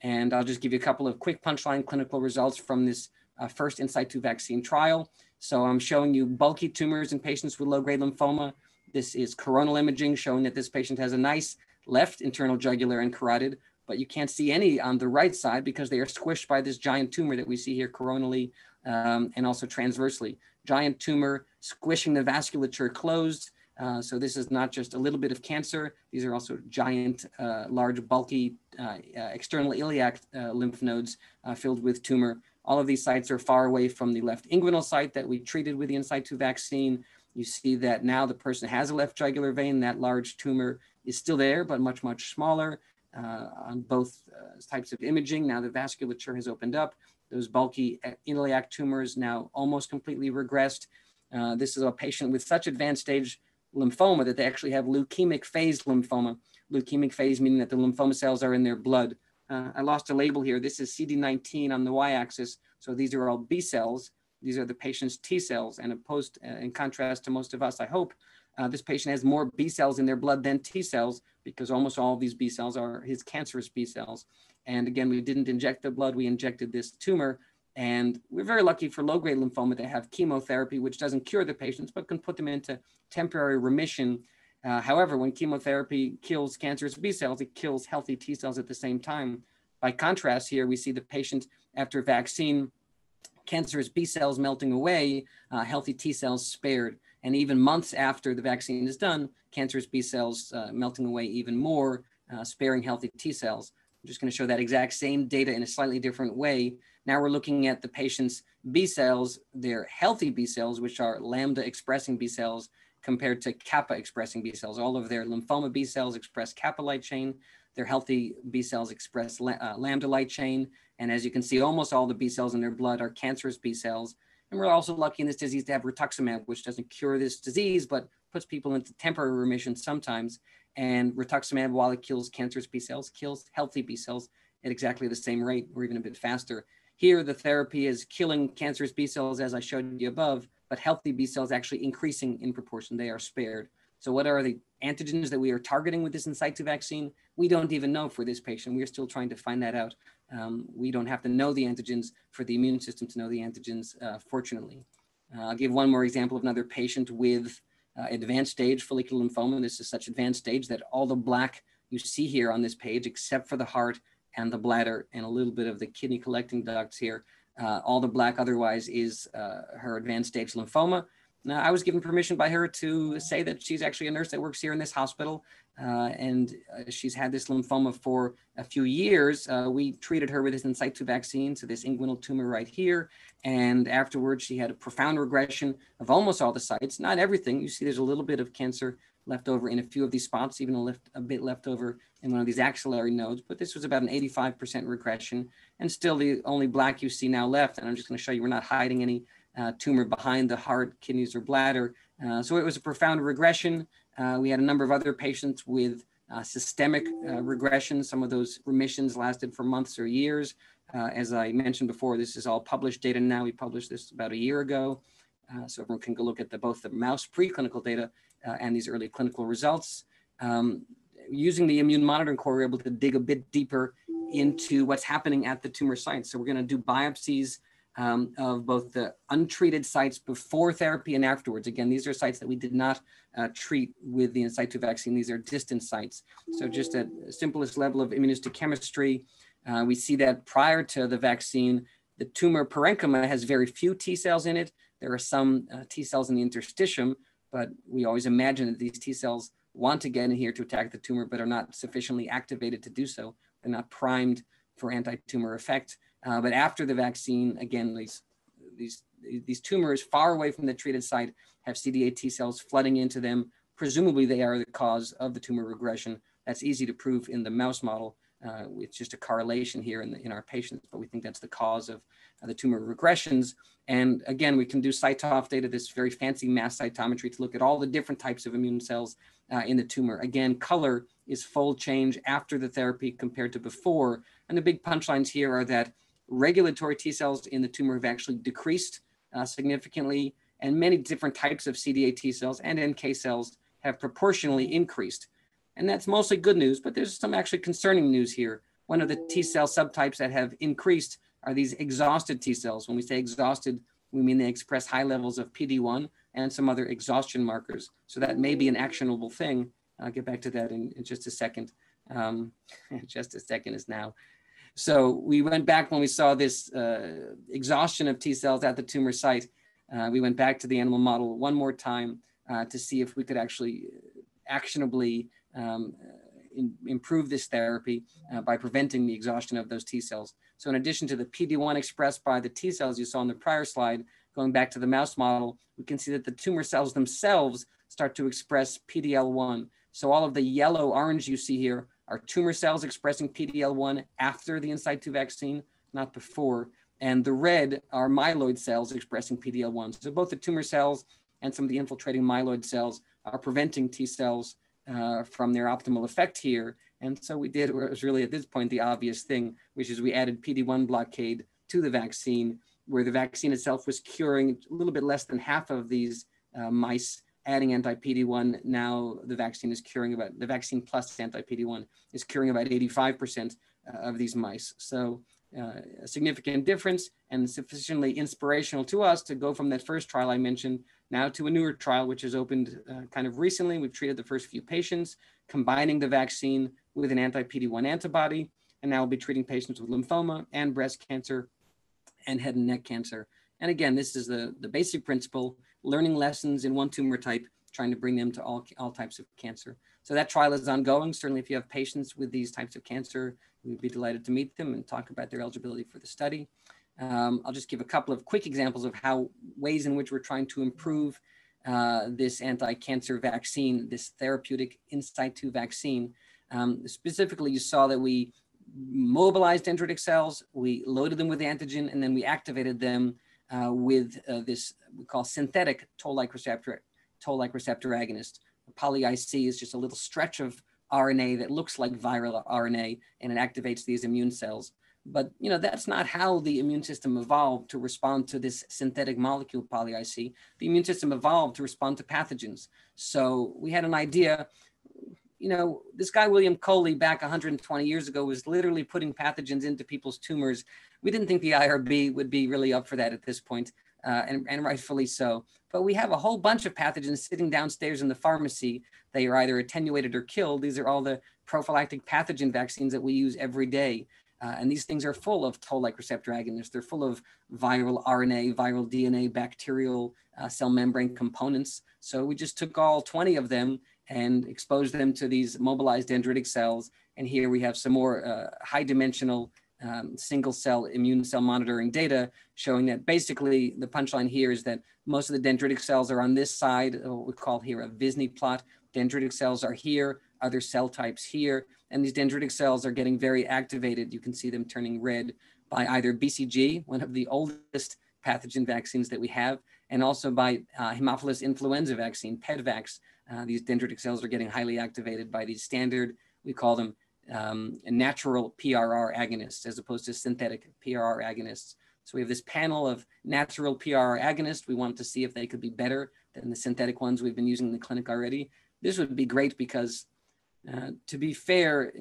And I'll just give you a couple of quick punchline clinical results from this uh, first in situ vaccine trial. So I'm showing you bulky tumors in patients with low-grade lymphoma. This is coronal imaging showing that this patient has a nice left internal jugular and carotid, but you can't see any on the right side because they are squished by this giant tumor that we see here coronally um, and also transversely. Giant tumor squishing the vasculature closed. Uh, so this is not just a little bit of cancer. These are also giant, uh, large, bulky uh, uh external iliac uh, lymph nodes uh, filled with tumor. All of these sites are far away from the left inguinal site that we treated with the in situ vaccine. You see that now the person has a left jugular vein. That large tumor is still there, but much, much smaller on both types of imaging. Now the vasculature has opened up. Those bulky iliac tumors now almost completely regressed. Uh, this is a patient with such advanced stage lymphoma that they actually have leukemic phase lymphoma. Leukemic phase meaning that the lymphoma cells are in their blood. Uh, I lost a label here. This is CD19 on the y-axis. So these are all B cells. These are the patient's T cells. And opposed, uh, in contrast to most of us, I hope, uh, this patient has more B cells in their blood than T cells because almost all of these B cells are his cancerous B cells. And again, we didn't inject the blood, we injected this tumor. And we're very lucky for low grade lymphoma to have chemotherapy, which doesn't cure the patients, but can put them into temporary remission. Uh, however, when chemotherapy kills cancerous B cells, it kills healthy T cells at the same time. By contrast, here we see the patient after vaccine, cancerous B cells melting away, uh, healthy T cells spared. And even months after the vaccine is done, cancerous B cells uh, melting away even more, uh, sparing healthy T cells. I'm just going to show that exact same data in a slightly different way. Now we're looking at the patient's B cells, their healthy B cells, which are lambda expressing B cells compared to kappa expressing B cells. All of their lymphoma B cells express kappa light chain. Their healthy B cells express uh, lambda light chain. And as you can see, almost all the B cells in their blood are cancerous B cells. And we're also lucky in this disease to have rituximab, which doesn't cure this disease, but puts people into temporary remission sometimes. And rituximab, while it kills cancerous B cells, kills healthy B cells at exactly the same rate or even a bit faster. Here, the therapy is killing cancerous B cells, as I showed you above, but healthy B cells actually increasing in proportion. They are spared. So what are the antigens that we are targeting with this in situ vaccine? We don't even know for this patient. We are still trying to find that out. Um, we don't have to know the antigens for the immune system to know the antigens, uh, fortunately. Uh, I'll give one more example of another patient with uh, advanced stage follicular lymphoma. This is such advanced stage that all the black you see here on this page, except for the heart and the bladder and a little bit of the kidney collecting ducts here, uh, all the black otherwise is uh, her advanced stage lymphoma. Now, I was given permission by her to say that she's actually a nurse that works here in this hospital, uh, and uh, she's had this lymphoma for a few years. Uh, we treated her with this in situ vaccine, so this inguinal tumor right here, and afterwards she had a profound regression of almost all the sites, not everything. You see, there's a little bit of cancer left over in a few of these spots, even a, a bit left over in one of these axillary nodes, but this was about an 85% regression, and still the only black you see now left. And I'm just going to show you we're not hiding any uh, tumor behind the heart, kidneys, or bladder. Uh, so it was a profound regression. Uh, we had a number of other patients with uh, systemic regression. Some of those remissions lasted for months or years. As I mentioned before, this is all published data now. We published this about a year ago. so everyone can go look at the, both the mouse preclinical data and these early clinical results. Um, using the immune monitoring core, we're able to dig a bit deeper into what's happening at the tumor site. So we're going to do biopsies um, of both the untreated sites before therapy and afterwards. Again, these are sites that we did not uh, treat with the in situ vaccine. These are distant sites. So just at simplest level of immunohistochemistry, uh, we see that prior to the vaccine, the tumor parenchyma has very few T cells in it. There are some uh, T cells in the interstitium, but we always imagine that these T cells want to get in here to attack the tumor, but are not sufficiently activated to do so. They're not primed for anti-tumor effect. Uh, but after the vaccine, again, these, these, these tumors far away from the treated site have CD8 T cells flooding into them. Presumably they are the cause of the tumor regression. That's easy to prove in the mouse model. Uh, it's just a correlation here in, the, in our patients, but we think that's the cause of uh, the tumor regressions. And again, we can do CyTOF data, this very fancy mass cytometry to look at all the different types of immune cells uh, in the tumor. Again, color is fold change after the therapy compared to before. And the big punchlines here are that regulatory T cells in the tumor have actually decreased uh, significantly, and many different types of CD8 T cells and NK cells have proportionally increased. And that's mostly good news, but there's some actually concerning news here. One of the T cell subtypes that have increased are these exhausted T cells. When we say exhausted, we mean they express high levels of PD1 and some other exhaustion markers. So that may be an actionable thing. I'll get back to that in, in just a second. Um, just a second is now. So we went back when we saw this uh, exhaustion of T cells at the tumor site. Uh, we went back to the animal model one more time uh, to see if we could actually actionably um, in, improve this therapy uh, by preventing the exhaustion of those T cells. So in addition to the PD-1 expressed by the T cells you saw in the prior slide, going back to the mouse model, we can see that the tumor cells themselves start to express PD-L1. So all of the yellow orange you see here are tumor cells expressing PD-L1 after the in situ vaccine, not before. And the red are myeloid cells expressing PD-L1. So both the tumor cells and some of the infiltrating myeloid cells are preventing T cells uh, from their optimal effect here. And so we did what was really at this point the obvious thing, which is we added PD-1 blockade to the vaccine, where the vaccine itself was curing a little bit less than half of these uh, mice adding anti-PD-1, now the vaccine is curing about, the vaccine plus anti-PD-1 is curing about 85% uh, of these mice. So uh, a significant difference and sufficiently inspirational to us to go from that first trial I mentioned now to a newer trial, which has opened uh, kind of recently. We've treated the first few patients, combining the vaccine with an anti-PD-1 antibody, and now we'll be treating patients with lymphoma and breast cancer and head and neck cancer. And again, this is the, the basic principle learning lessons in one tumor type, trying to bring them to all, all types of cancer. So that trial is ongoing. Certainly, if you have patients with these types of cancer, we'd be delighted to meet them and talk about their eligibility for the study. Um, I'll just give a couple of quick examples of how ways in which we're trying to improve uh, this anti-cancer vaccine, this therapeutic in situ vaccine. Um, specifically, you saw that we mobilized dendritic cells, we loaded them with antigen, and then we activated them uh, with uh, this we call synthetic toll-like receptor toll-like receptor agonist. Poly-IC is just a little stretch of RNA that looks like viral RNA, and it activates these immune cells. But you know that's not how the immune system evolved to respond to this synthetic molecule poly-IC. The immune system evolved to respond to pathogens. So we had an idea you know, this guy, William Coley, back 120 years ago, was literally putting pathogens into people's tumors. We didn't think the IRB would be really up for that at this point, uh, and, and rightfully so. But we have a whole bunch of pathogens sitting downstairs in the pharmacy. They are either attenuated or killed. These are all the prophylactic pathogen vaccines that we use every day. Uh, and these things are full of toll-like receptor agonists. They're full of viral RNA, viral DNA, bacterial uh, cell membrane components. So we just took all 20 of them and expose them to these mobilized dendritic cells. And here we have some more uh, high dimensional um, single cell immune cell monitoring data showing that basically the punchline here is that most of the dendritic cells are on this side, what we call here a Visney plot. Dendritic cells are here, other cell types here, and these dendritic cells are getting very activated. You can see them turning red by either BCG, one of the oldest pathogen vaccines that we have, and also by uh, Haemophilus influenza vaccine, PEDVAX, uh, these dendritic cells are getting highly activated by these standard, we call them um, natural PRR agonists as opposed to synthetic PRR agonists. So we have this panel of natural PRR agonists. We want to see if they could be better than the synthetic ones we've been using in the clinic already. This would be great because, uh, to be fair,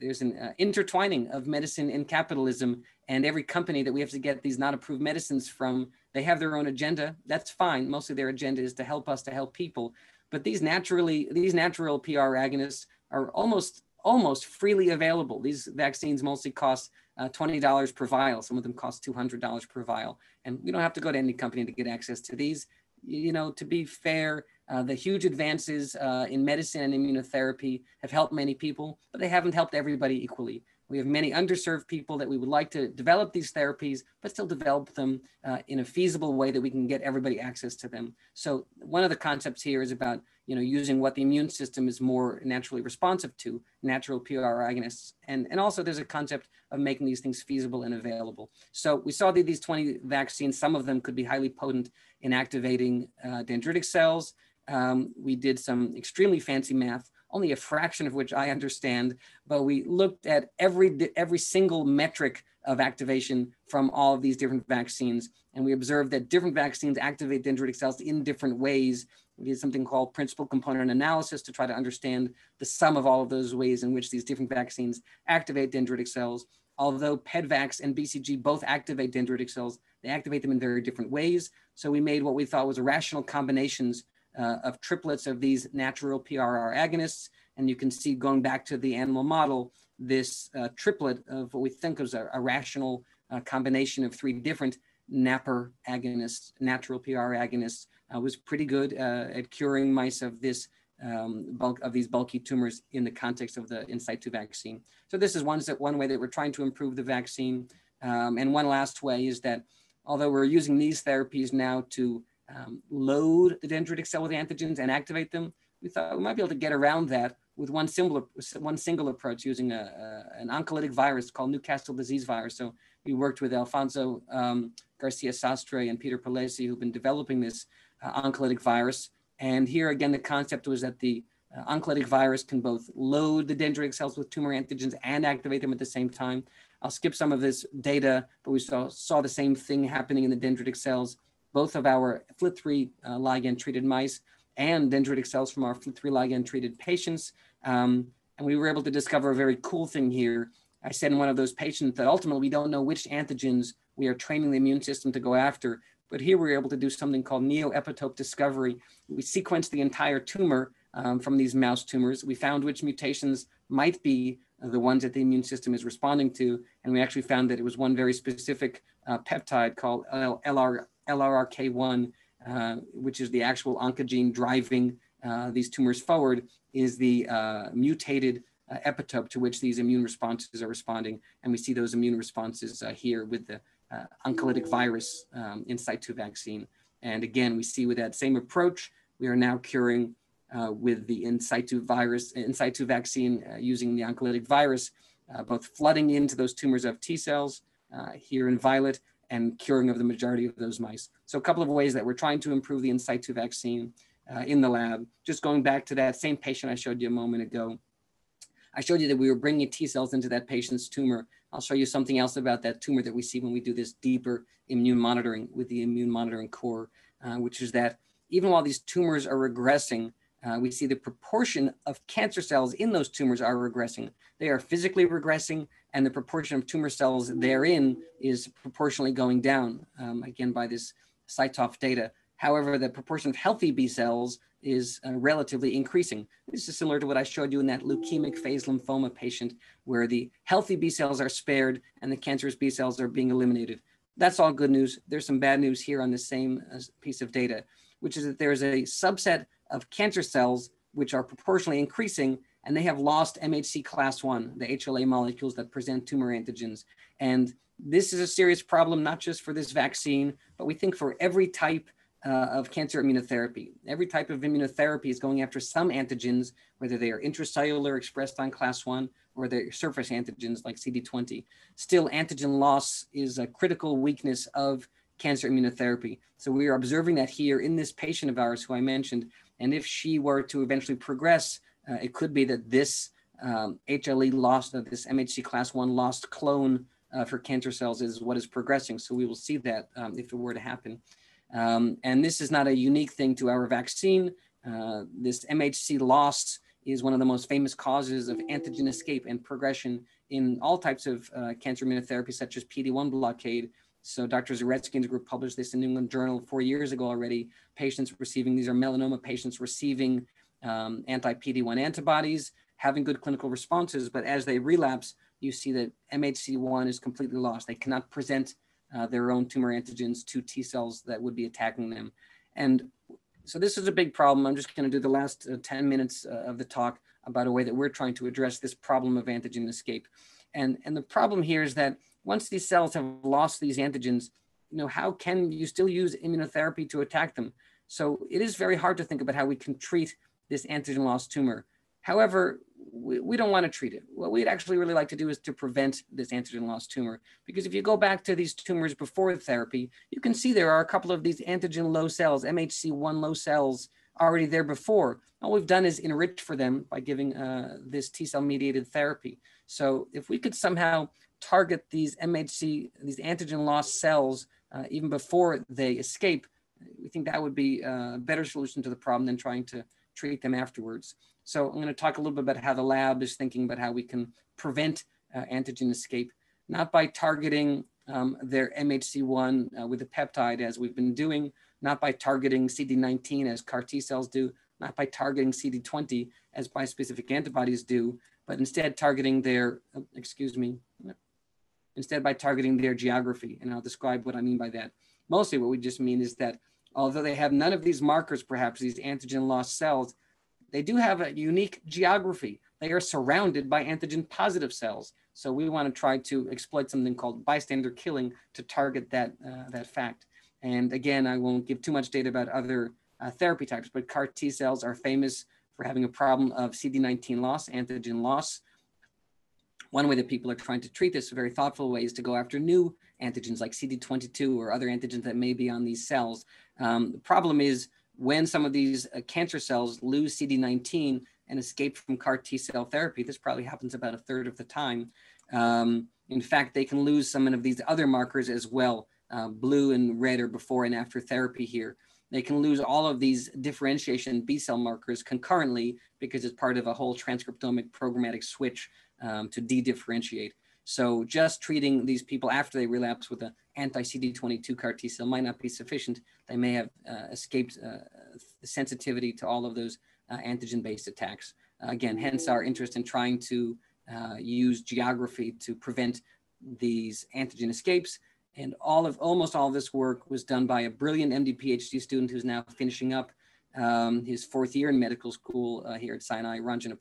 there's an uh, intertwining of medicine and capitalism, and every company that we have to get these not approved medicines from, they have their own agenda. That's fine. Mostly their agenda is to help us to help people. But these naturally, these natural PR agonists are almost almost freely available. These vaccines mostly cost uh, $20 per vial. Some of them cost $200 per vial. And we don't have to go to any company to get access to these. You know, to be fair, uh, the huge advances uh, in medicine and immunotherapy have helped many people, but they haven't helped everybody equally. We have many underserved people that we would like to develop these therapies, but still develop them uh, in a feasible way that we can get everybody access to them. So one of the concepts here is about you know using what the immune system is more naturally responsive to, natural PRR agonists, and and also there's a concept of making these things feasible and available. So we saw that these 20 vaccines, some of them could be highly potent in activating uh, dendritic cells. Um, we did some extremely fancy math only a fraction of which I understand, but we looked at every, every single metric of activation from all of these different vaccines. And we observed that different vaccines activate dendritic cells in different ways. We did something called principal component analysis to try to understand the sum of all of those ways in which these different vaccines activate dendritic cells. Although PEDVAX and BCG both activate dendritic cells, they activate them in very different ways. So we made what we thought was rational combinations uh, of triplets of these natural PRR agonists. And you can see going back to the animal model, this uh, triplet of what we think is a, a rational uh, combination of three different NAPR agonists, natural PR agonists, uh, was pretty good uh, at curing mice of this um, bulk of these bulky tumors in the context of the in situ vaccine. So this is one, one way that we're trying to improve the vaccine. Um, and one last way is that although we're using these therapies now to um, load the dendritic cell with antigens and activate them. We thought we might be able to get around that with one single, one single approach using a, a an oncolytic virus called Newcastle disease virus. So we worked with Alfonso um, Garcia Sastre and Peter Palesi, who've been developing this uh, oncolytic virus. And here again, the concept was that the uh, oncolytic virus can both load the dendritic cells with tumor antigens and activate them at the same time. I'll skip some of this data, but we saw, saw the same thing happening in the dendritic cells both of our FLT3 uh, ligand treated mice and dendritic cells from our FLT3 ligand treated patients. Um, and we were able to discover a very cool thing here. I said in one of those patients that ultimately we don't know which antigens we are training the immune system to go after. But here we were able to do something called neoepitope discovery. We sequenced the entire tumor um, from these mouse tumors. We found which mutations might be the ones that the immune system is responding to. And we actually found that it was one very specific uh, peptide called LR, LRRK1, uh, which is the actual oncogene driving uh, these tumors forward, is the uh, mutated uh, epitope to which these immune responses are responding. And we see those immune responses uh, here with the oncolytic virus um, in situ vaccine. And again, we see with that same approach, we are now curing with the in situ virus, in situ vaccine using the oncolytic virus, both flooding into those tumors of T cells here in violet and curing of the majority of those mice. So a couple of ways that we're trying to improve the in situ vaccine uh, in the lab. Just going back to that same patient I showed you a moment ago. I showed you that we were bringing T cells into that patient's tumor. I'll show you something else about that tumor that we see when we do this deeper immune monitoring with the immune monitoring core, uh, which is that even while these tumors are regressing, uh, we see the proportion of cancer cells in those tumors are regressing. They are physically regressing, and the proportion of tumor cells therein is proportionally going down, um, again, by this CyTOF data. However, the proportion of healthy B cells is uh, relatively increasing. This is similar to what I showed you in that leukemic phase lymphoma patient, where the healthy B cells are spared and the cancerous B cells are being eliminated. That's all good news. There's some bad news here on the same uh, piece of data, which is that there's a subset of cancer cells which are proportionally increasing and they have lost MHC class one, the HLA molecules that present tumor antigens. And this is a serious problem, not just for this vaccine, but we think for every type uh, of cancer immunotherapy. Every type of immunotherapy is going after some antigens, whether they are intracellular expressed on class one or they're surface antigens like CD20. Still, antigen loss is a critical weakness of cancer immunotherapy. So we are observing that here in this patient of ours who I mentioned. And if she were to eventually progress uh, it could be that this um, HLE lost, uh, this MHC class one lost clone uh, for cancer cells is what is progressing. So we will see that um, if it were to happen. Um, and this is not a unique thing to our vaccine. Uh, this MHC loss is one of the most famous causes of antigen escape and progression in all types of uh, cancer immunotherapy, such as PD-1 blockade. So Dr. Zaretsky's group published this in New England Journal four years ago already. Patients receiving, these are melanoma patients receiving um, anti-PD-1 antibodies, having good clinical responses, but as they relapse, you see that MHC1 is completely lost. They cannot present uh, their own tumor antigens to T cells that would be attacking them. And so this is a big problem. I'm just going to do the last uh, 10 minutes uh, of the talk about a way that we're trying to address this problem of antigen escape. And, and the problem here is that once these cells have lost these antigens, you know, how can you still use immunotherapy to attack them? So it is very hard to think about how we can treat this antigen loss tumor. However, we, we don't want to treat it. What we'd actually really like to do is to prevent this antigen loss tumor. Because if you go back to these tumors before the therapy, you can see there are a couple of these antigen low cells, MHC1 low cells already there before. All we've done is enrich for them by giving uh, this T cell mediated therapy. So if we could somehow target these MHC, these antigen loss cells uh, even before they escape, we think that would be a better solution to the problem than trying to treat them afterwards. So I'm going to talk a little bit about how the lab is thinking about how we can prevent uh, antigen escape, not by targeting um, their MHC1 uh, with a peptide as we've been doing, not by targeting CD19 as CAR T cells do, not by targeting CD20 as bispecific antibodies do, but instead targeting their, uh, excuse me, instead by targeting their geography. And I'll describe what I mean by that. Mostly what we just mean is that although they have none of these markers, perhaps these antigen lost cells, they do have a unique geography. They are surrounded by antigen positive cells. So we want to try to exploit something called bystander killing to target that, uh, that fact. And again, I won't give too much data about other uh, therapy types, but CAR T cells are famous for having a problem of CD19 loss, antigen loss. One way that people are trying to treat this, very thoughtful way, is to go after new antigens like CD22 or other antigens that may be on these cells. Um, the problem is when some of these uh, cancer cells lose CD19 and escape from CAR T cell therapy, this probably happens about a third of the time. Um, in fact, they can lose some of these other markers as well. Uh, blue and red are before and after therapy here. They can lose all of these differentiation B cell markers concurrently because it's part of a whole transcriptomic programmatic switch um, to de-differentiate. So just treating these people after they relapse with an anti-CD22 CAR T cell might not be sufficient. They may have uh, escaped uh, sensitivity to all of those uh, antigen-based attacks. again, hence our interest in trying to uh, use geography to prevent these antigen escapes. And all of almost all of this work was done by a brilliant MD PhD student who's now finishing up um, his fourth year in medical school uh, here at Sinai, Ranjan.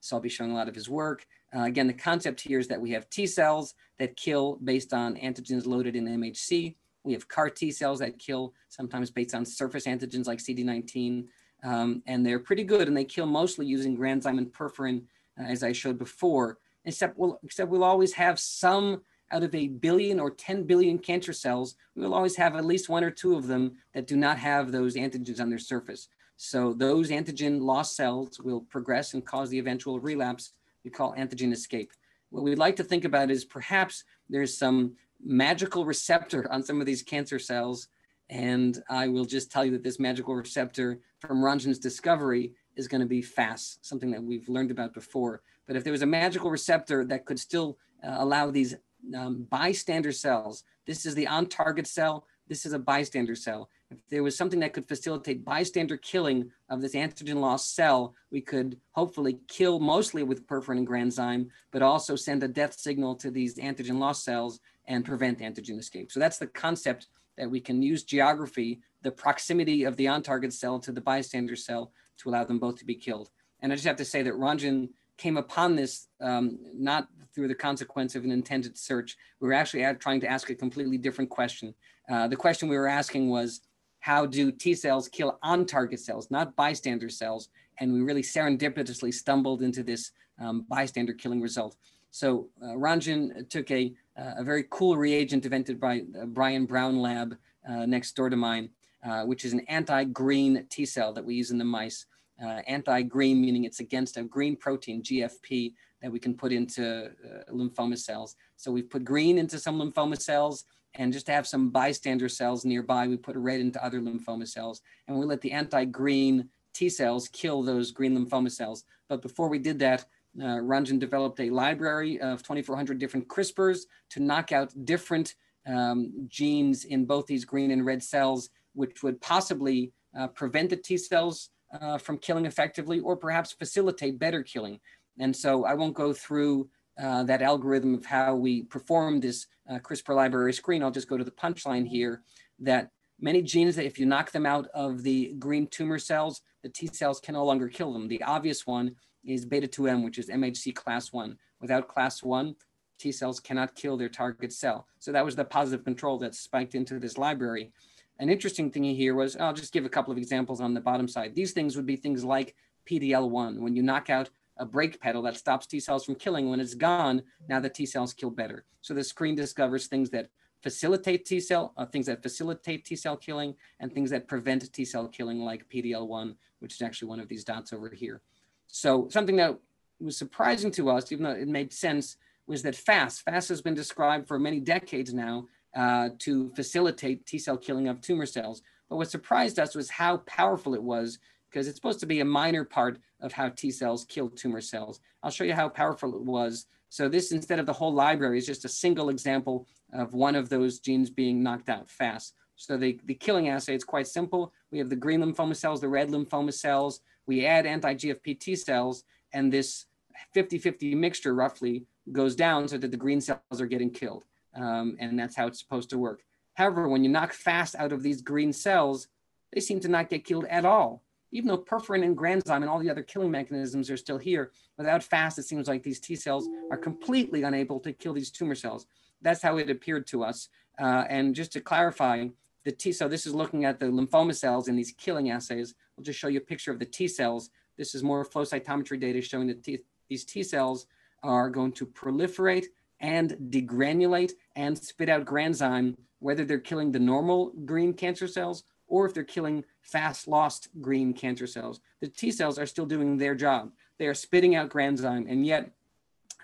So I'll be showing a lot of his work. Uh, again, the concept here is that we have T cells that kill based on antigens loaded in MHC. We have CAR T cells that kill sometimes based on surface antigens like CD19. Um, and they're pretty good and they kill mostly using granzyme and perforin, uh, as I showed before, except we'll, except we'll always have some out of a billion or 10 billion cancer cells, we will always have at least one or two of them that do not have those antigens on their surface. So those antigen lost cells will progress and cause the eventual relapse we call antigen escape. What we'd like to think about is perhaps there's some magical receptor on some of these cancer cells. And I will just tell you that this magical receptor from Ranjan's discovery is going to be FAS, something that we've learned about before. But if there was a magical receptor that could still uh, allow these um, bystander cells, this is the on target cell, this is a bystander cell. If there was something that could facilitate bystander killing of this antigen loss cell, we could hopefully kill mostly with perforin and granzyme, but also send a death signal to these antigen loss cells and prevent antigen escape. So that's the concept that we can use geography, the proximity of the on-target cell to the bystander cell to allow them both to be killed. And I just have to say that Ranjan came upon this um, not through the consequence of an intended search. We were actually trying to ask a completely different question. Uh, the question we were asking was, how do T cells kill on target cells, not bystander cells? And we really serendipitously stumbled into this um, bystander killing result. So uh, Ranjan took a, a very cool reagent invented by uh, Brian Brown lab uh, next door to mine, uh, which is an anti-green T cell that we use in the mice. Uh, anti-green meaning it's against a green protein, GFP, that we can put into lymphoma cells. So we've put green into some lymphoma cells and just to have some bystander cells nearby, we put red into other lymphoma cells, and we let the anti-green T cells kill those green lymphoma cells. But before we did that, uh, Ranjan developed a library of 2,400 different CRISPRs to knock out different um, genes in both these green and red cells, which would possibly uh, prevent the T cells uh, from killing effectively or perhaps facilitate better killing. And so I won't go through uh, that algorithm of how we perform this uh, CRISPR library screen, I'll just go to the punchline here, that many genes that if you knock them out of the green tumor cells, the T cells can no longer kill them. The obvious one is beta 2M, which is MHC class 1. Without class 1, T cells cannot kill their target cell. So that was the positive control that spiked into this library. An interesting thing here was, I'll just give a couple of examples on the bottom side. These things would be things like PDL1. When you knock out a brake pedal that stops T cells from killing, when it's gone, now the T cells kill better. So the screen discovers things that facilitate T cell, uh, things that facilitate T cell killing, and things that prevent T cell killing, like PDL1, which is actually one of these dots over here. So something that was surprising to us, even though it made sense, was that FAST, FAST has been described for many decades now uh, to facilitate T cell killing of tumor cells. But what surprised us was how powerful it was because it's supposed to be a minor part of how T cells kill tumor cells. I'll show you how powerful it was. So this, instead of the whole library, is just a single example of one of those genes being knocked out fast. So the, the killing assay is quite simple. We have the green lymphoma cells, the red lymphoma cells. We add anti-GFP T cells, and this 50-50 mixture roughly goes down so that the green cells are getting killed. Um, and that's how it's supposed to work. However, when you knock fast out of these green cells, they seem to not get killed at all. Even though perforin and granzyme and all the other killing mechanisms are still here, without fast, it seems like these T cells are completely unable to kill these tumor cells. That's how it appeared to us. Uh, and just to clarify, the T, so this is looking at the lymphoma cells in these killing assays. I'll just show you a picture of the T cells. This is more flow cytometry data showing that T, these T cells are going to proliferate and degranulate and spit out granzyme, whether they're killing the normal green cancer cells or if they're killing fast lost green cancer cells. The T cells are still doing their job. They are spitting out granzyme, and yet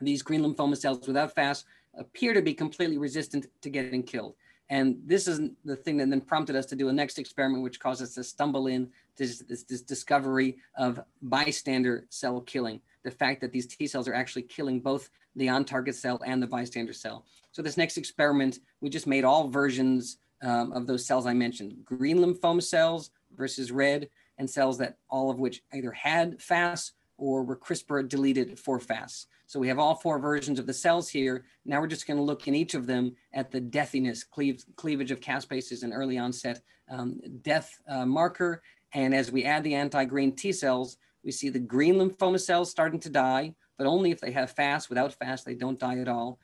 these green lymphoma cells without fast appear to be completely resistant to getting killed. And this is the thing that then prompted us to do a next experiment, which caused us to stumble in this, this, this discovery of bystander cell killing. The fact that these T cells are actually killing both the on target cell and the bystander cell. So, this next experiment, we just made all versions um, of those cells I mentioned green lymphoma cells versus red, and cells that all of which either had FAS or were CRISPR deleted for FAS. So we have all four versions of the cells here. Now we're just going to look in each of them at the deathiness, cleave, cleavage of caspases and early onset um, death uh, marker. And as we add the anti-green T cells, we see the green lymphoma cells starting to die, but only if they have FAS. Without FAS, they don't die at all.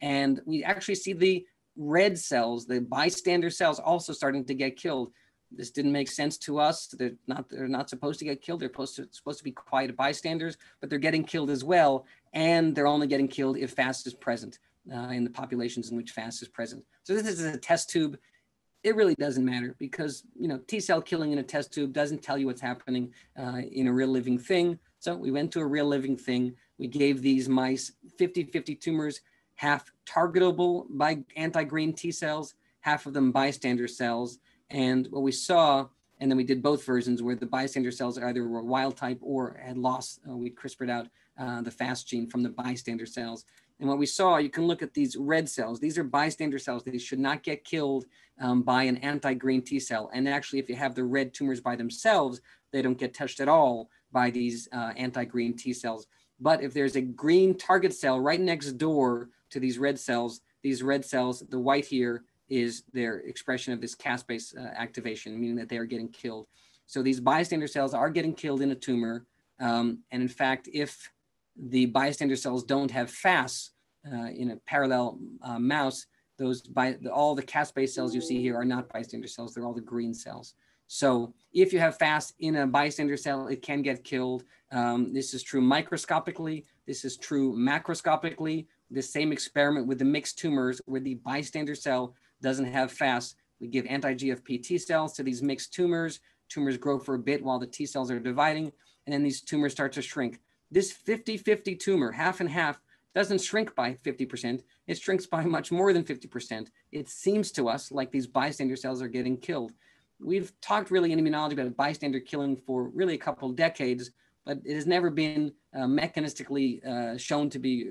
And we actually see the red cells, the bystander cells, also starting to get killed this didn't make sense to us. They're not they're not supposed to get killed. They're supposed to supposed to be quiet bystanders, but they're getting killed as well, and they're only getting killed if fast is present uh, in the populations in which fast is present. So this is a test tube. It really doesn't matter because you know T cell killing in a test tube doesn't tell you what's happening uh, in a real living thing. So we went to a real living thing. We gave these mice 50-50 tumors, half targetable by anti-green T cells, half of them bystander cells and what we saw, and then we did both versions where the bystander cells either were wild type or had lost, uh, we CRISPRed out uh, the fast gene from the bystander cells. And what we saw, you can look at these red cells. These are bystander cells. These should not get killed um, by an anti-green T cell. And actually, if you have the red tumors by themselves, they don't get touched at all by these uh, anti-green T cells. But if there's a green target cell right next door to these red cells, these red cells, the white here, is their expression of this caspase uh, activation, meaning that they are getting killed. So these bystander cells are getting killed in a tumor. Um, and in fact, if the bystander cells don't have FAS uh, in a parallel uh, mouse, those by all the caspase cells you see here are not bystander cells. They're all the green cells. So if you have FAS in a bystander cell, it can get killed. Um, this is true microscopically. This is true macroscopically. The same experiment with the mixed tumors where the bystander cell doesn't have FAS. We give anti-GFP T cells to these mixed tumors. Tumors grow for a bit while the T cells are dividing, and then these tumors start to shrink. This 50-50 tumor, half and half, doesn't shrink by 50%. It shrinks by much more than 50%. It seems to us like these bystander cells are getting killed. We've talked really in immunology about bystander killing for really a couple decades, but it has never been uh, mechanistically uh, shown to be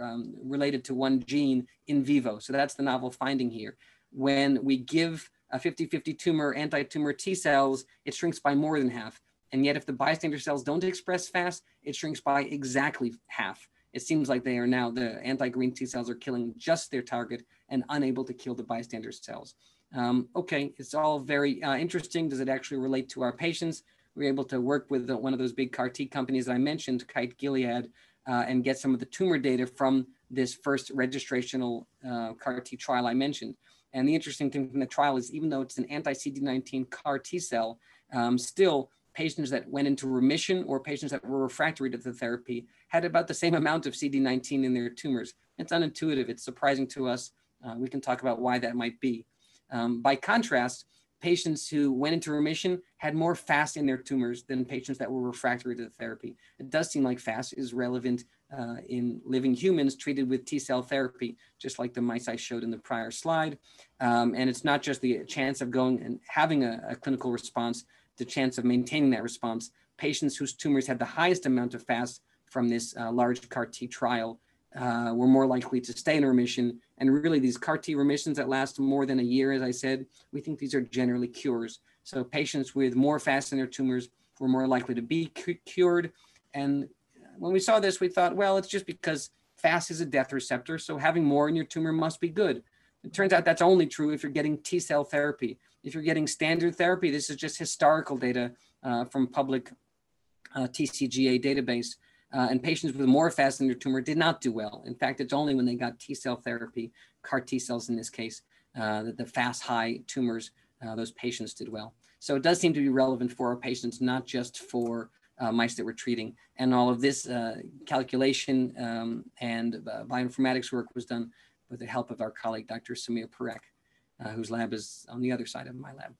um, related to one gene in vivo. So that's the novel finding here when we give a 50-50 tumor anti-tumor T cells, it shrinks by more than half. And yet if the bystander cells don't express fast, it shrinks by exactly half. it seems like they are now, the anti-green T cells are killing just their target and unable to kill the bystander cells. Um, okay, it's all very uh, interesting. Does it actually relate to our patients? We are able to work with one of those big CAR T companies that I mentioned, Kite Gilead, uh, and get some of the tumor data from this first registrational uh, CAR T trial I mentioned. And the interesting thing from the trial is even though it's an anti-CD19 CAR T cell, um, still patients that went into remission or patients that were refractory to the therapy had about the same amount of CD19 in their tumors. It's unintuitive. It's surprising to us. Uh, we can talk about why that might be. Um, by contrast, patients who went into remission had more FAS in their tumors than patients that were refractory to the therapy. It does seem like FAS is relevant uh, in living humans treated with T cell therapy, just like the mice I showed in the prior slide. Um, and it's not just the chance of going and having a, a, clinical response, the chance of maintaining that response. Patients whose tumors had the highest amount of FAS from this uh, large CAR T trial uh, were more likely to stay in remission. And really, these CAR T remissions that last more than a year, as I said, we think these are generally cures. So patients with more FAS in their tumors were more likely to be cured. And when we saw this, we thought, well, it's just because FAS is a death receptor, so having more in your tumor must be good. It turns out that's only true if you're getting T cell therapy. If you're getting standard therapy, this is just historical data uh, from public uh, TCGA database. Uh, and patients with more FAS in their tumor did not do well. In fact, it's only when they got T cell therapy, CAR T cells in this case, uh, that the FAS high tumors, uh, those patients did well. So it does seem to be relevant for our patients, not just for uh, mice that we're treating. And all of this uh, calculation um, and bioinformatics work was done with the help of our colleague, Dr. Samir Parekh, uh, whose lab is on the other side of my lab.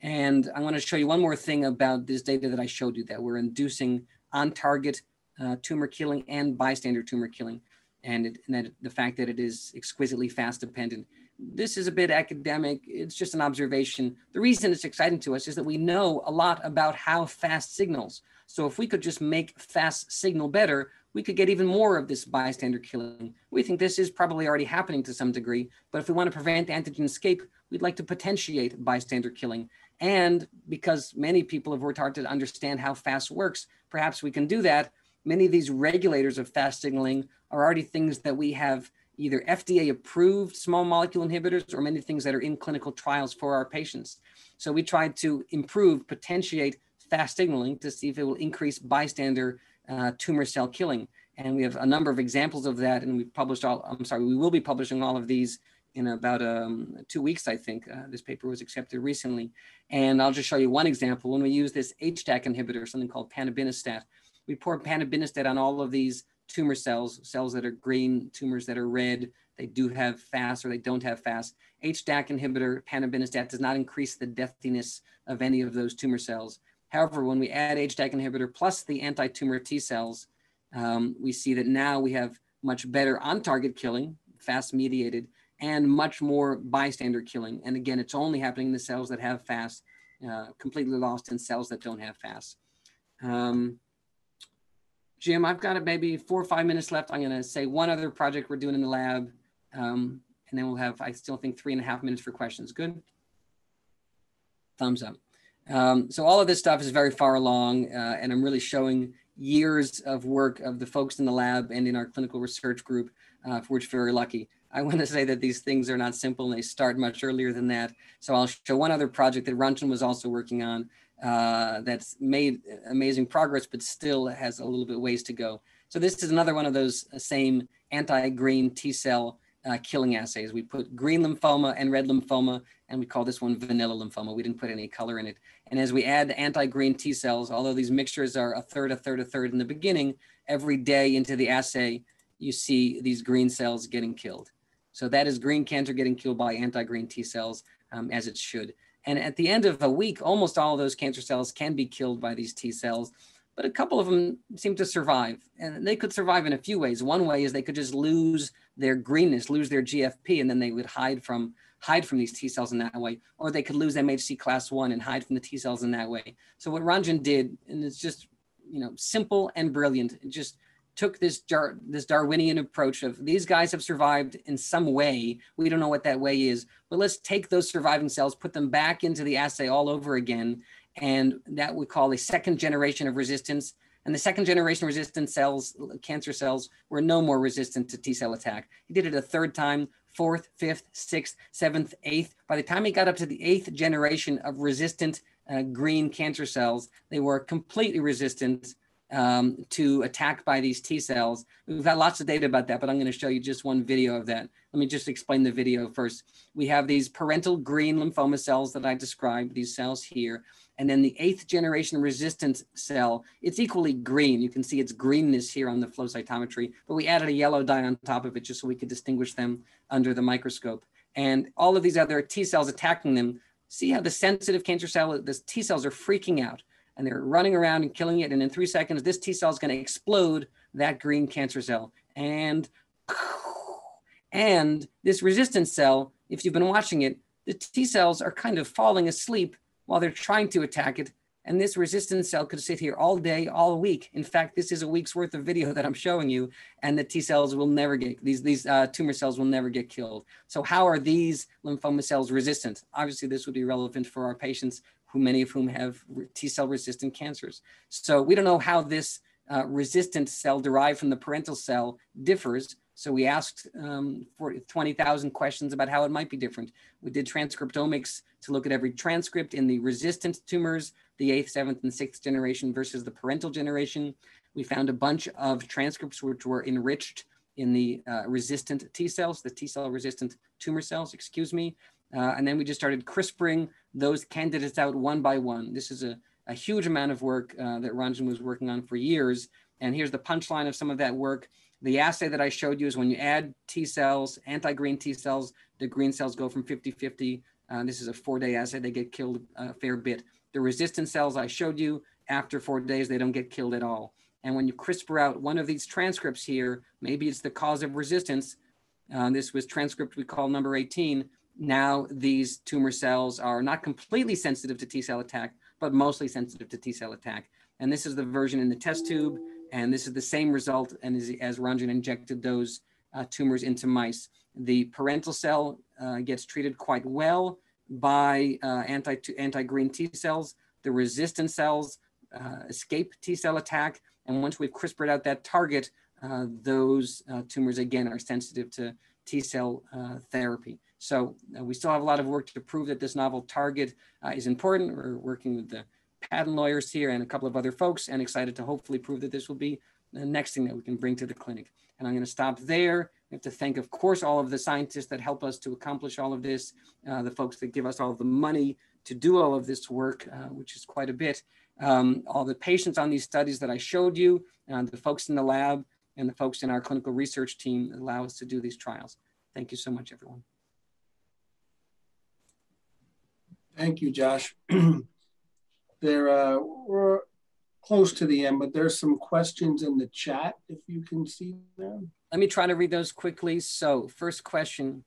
And I want to show you one more thing about this data that I showed you that we're inducing on target uh, tumor killing and bystander tumor killing. And, it, and that the fact that it is exquisitely fast dependent this is a bit academic. It's just an observation. The reason it's exciting to us is that we know a lot about how fast signals. So if we could just make fast signal better, we could get even more of this bystander killing. We think this is probably already happening to some degree, but if we want to prevent antigen escape, we'd like to potentiate bystander killing. And because many people have worked hard to understand how fast works, perhaps we can do that. Many of these regulators of fast signaling are already things that we have either FDA approved small molecule inhibitors or many things that are in clinical trials for our patients. So we tried to improve, potentiate fast signaling to see if it will increase bystander uh, tumor cell killing. And we have a number of examples of that. And we published all, I'm sorry, we will be publishing all of these in about um, two weeks, I think. Uh, this paper was accepted recently. And I'll just show you one example. When we use this HDAC inhibitor, something called panobinostat, we pour panobinostat on all of these tumor cells, cells that are green, tumors that are red, they do have FAS or they don't have FAS. HDAC inhibitor, panobinostat, does not increase the deathiness of any of those tumor cells. However, when we add HDAC inhibitor plus the anti-tumor T cells, um, we see that now we have much better on-target killing, FAS mediated, and much more bystander killing. And again, it's only happening in the cells that have FAS, uh, completely lost in cells that don't have FAS. Um, Jim, I've got maybe four or five minutes left. I'm going to say one other project we're doing in the lab, um, and then we'll have, I still think, three and a half minutes for questions. Good? Thumbs up. Um, so all of this stuff is very far along, uh, and I'm really showing years of work of the folks in the lab and in our clinical research group, uh, for which we're very lucky. I want to say that these things are not simple and they start much earlier than that. So I'll show one other project that Ranjan was also working on uh, that's made amazing progress, but still has a little bit ways to go. So this is another one of those uh, same anti-green T cell uh, killing assays. We put green lymphoma and red lymphoma, and we call this one vanilla lymphoma. We didn't put any color in it. And as we add anti-green T cells, although these mixtures are a third, a third, a third in the beginning, every day into the assay, you see these green cells getting killed. So that is green cancer getting killed by anti-green T cells, um, as it should. And at the end of a week, almost all of those cancer cells can be killed by these T cells, but a couple of them seem to survive. And they could survive in a few ways. One way is they could just lose their greenness, lose their GFP, and then they would hide from hide from these T cells in that way. Or they could lose MHC class one and hide from the T cells in that way. So what Ranjan did, and it's just you know simple and brilliant, just took this Dar- this Darwinian approach of these guys have survived in some way. We don't know what that way is, but let's take those surviving cells, put them back into the assay all over again, and that we call a second generation of resistance. And the second generation resistant cells, cancer cells, were no more resistant to T cell attack. He did it a third time, fourth, fifth, sixth, seventh, eighth. By the time he got up to the eighth generation of resistant uh, green cancer cells, they were completely resistant um, to attack by these T cells. We've got lots of data about that, but I'm going to show you just one video of that. Let me just explain the video first. We have these parental green lymphoma cells that I described, these cells here, and then the eighth generation resistant cell, it's equally green. You can see its greenness here on the flow cytometry, but we added a yellow dye on top of it just so we could distinguish them under the microscope. And all of these other T cells attacking them, see how the sensitive cancer cell, the T cells are freaking out and they're running around and killing it. And in three seconds, this T cell is going to explode that green cancer cell. And, and this resistance cell, if you've been watching it, the T cells are kind of falling asleep while they're trying to attack it. And this resistance cell could sit here all day, all week. In fact, this is a week's worth of video that I'm showing you, and the T cells will never get these these uh, tumor cells will never get killed. So how are these lymphoma cells resistant? Obviously, this would be relevant for our patients who many of whom have T cell resistant cancers. So we don't know how this uh, resistant cell derived from the parental cell differs. So we asked um, for 20,000 questions about how it might be different. We did transcriptomics to look at every transcript in the resistant tumors, the eighth, seventh, and sixth generation versus the parental generation. We found a bunch of transcripts which were enriched in the uh, resistant T cells, the T cell resistant tumor cells, excuse me. Uh, and then we just started CRISPRing those candidates out one by one. This is a, a huge amount of work uh, that Ranjan was working on for years. And here's the punchline of some of that work. The assay that I showed you is when you add T cells, anti-green T cells, the green cells go from 50-50. Uh, this is a four-day assay. They get killed a fair bit. The resistant cells I showed you, after four days, they don't get killed at all. And when you CRISPR out one of these transcripts here, maybe it's the cause of resistance. Uh, this was transcript we call number 18 now these tumor cells are not completely sensitive to T cell attack, but mostly sensitive to T cell attack. And this is the version in the test tube. And this is the same result and as, as Ranjan injected those uh, tumors into mice. The parental cell uh, gets treated quite well by uh, anti, anti-green T cells. The resistant cells uh, escape T cell attack. And once we've CRISPRed out that target, uh, those uh, tumors again are sensitive to T cell therapy. So uh, we still have a lot of work to prove that this novel target uh, is important. We're working with the patent lawyers here and a couple of other folks and excited to hopefully prove that this will be the next thing that we can bring to the clinic. And I'm going to stop there. We have to thank, of course, all of the scientists that help us to accomplish all of this, uh, the folks that give us all the money to do all of this work, uh, which is quite a bit. Um, all the patients on these studies that I showed you, uh, the folks in the lab, and the folks in our clinical research team that allow us to do these trials. Thank you so much, everyone. Thank you, Josh. there, uh, we're close to the end, but there's some questions in the chat if you can see them. Let me try to read those quickly. So, first question.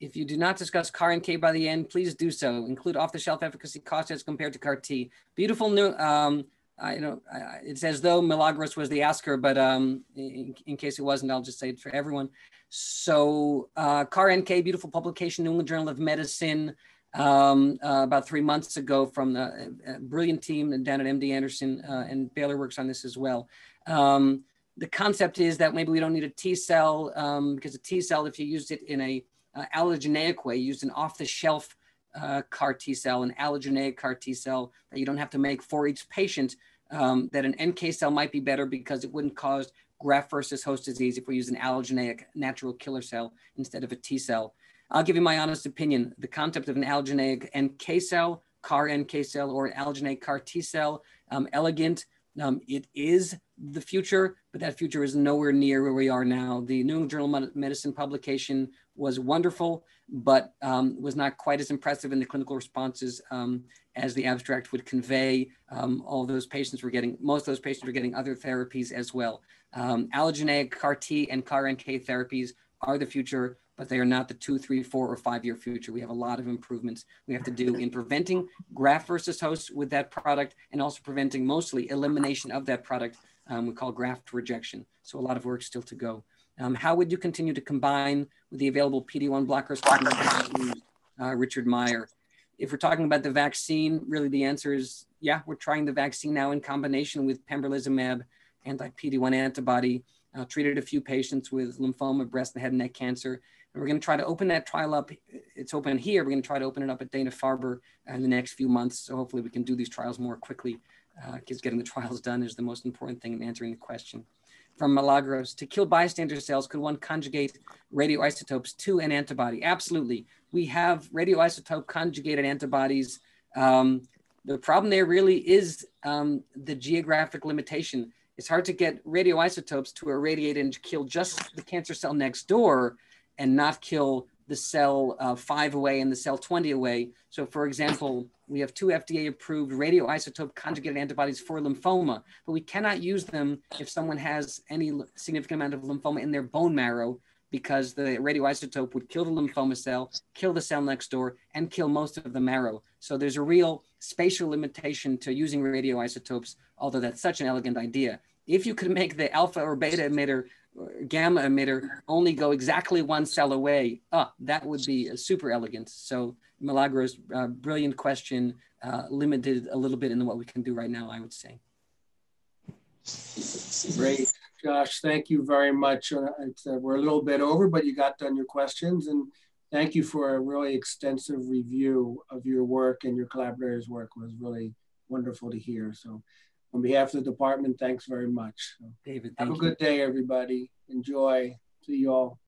If you do not discuss CAR NK by the end, please do so. Include off-the-shelf efficacy cost as compared to CAR T. Beautiful new. Um, I you know it's as though Milagros was the asker, but um, in, in, case it wasn't, I'll just say it for everyone. So uh, CAR NK, beautiful publication, New England Journal of Medicine um, uh, about three months ago from the uh, brilliant team down at MD Anderson uh, and Baylor works on this as well. Um, the concept is that maybe we don't need a T cell um, because a T cell, if you used it in a uh, allogeneic way, used an off-the-shelf uh, CAR T cell, an allogeneic CAR T cell that you don't have to make for each patient, um, that an NK cell might be better because it wouldn't cause graft versus host disease if we use an allogeneic natural killer cell instead of a T cell. I'll give you my honest opinion. The concept of an allogeneic NK cell, CAR NK cell, or allogeneic CAR T cell, um, elegant. Um, it is the future, but that future is nowhere near where we are now. The New England Journal of Medicine publication was wonderful, but um, was not quite as impressive in the clinical responses um, as the abstract would convey. Um, all those patients were getting, most of those patients were getting other therapies as well. Um, allogeneic CAR T and CAR NK therapies are the future but they are not the two, three, four, or five year future. We have a lot of improvements we have to do in preventing graft versus host with that product and also preventing mostly elimination of that product um, we call graft rejection. So a lot of work still to go. Um, how would you continue to combine with the available PD-1 blockers? Uh, Richard Meyer. if we're talking about the vaccine, really the answer is yeah, we're trying the vaccine now in combination with pembrolizumab, anti-PD-1 antibody. Uh, treated a few patients with lymphoma, breast and head and neck cancer. And we're going to try to open that trial up. It's open here. We're going to try to open it up at Dana-Farber in the next few months. So hopefully we can do these trials more quickly because uh, getting the trials done is the most important thing in answering the question. From Milagros, to kill bystander cells, could one conjugate radioisotopes to an antibody? Absolutely. We have radioisotope conjugated antibodies. Um, the problem there really is um, the geographic limitation. It's hard to get radioisotopes to irradiate and kill just the cancer cell next door and not kill the cell uh, five away and the cell 20 away. So for example, we have two FDA approved radioisotope conjugated antibodies for lymphoma, but we cannot use them if someone has any significant amount of lymphoma in their bone marrow because the radioisotope would kill the lymphoma cell, kill the cell next door, and kill most of the marrow. So there's a real spatial limitation to using radioisotopes, although that's such an elegant idea. If you could make the alpha or beta emitter gamma emitter only go exactly one cell away, ah, that would be super elegant. So Milagros, uh, brilliant question, uh, limited a little bit in what we can do right now, I would say. Great. Josh, thank you very much. Uh, uh, we're a little bit over, but you got done your questions. And thank you for a really extensive review of your work and your collaborators' work. It was really wonderful to hear. So on behalf of the department, thanks very much. David, have a good day, everybody. Enjoy. See you all.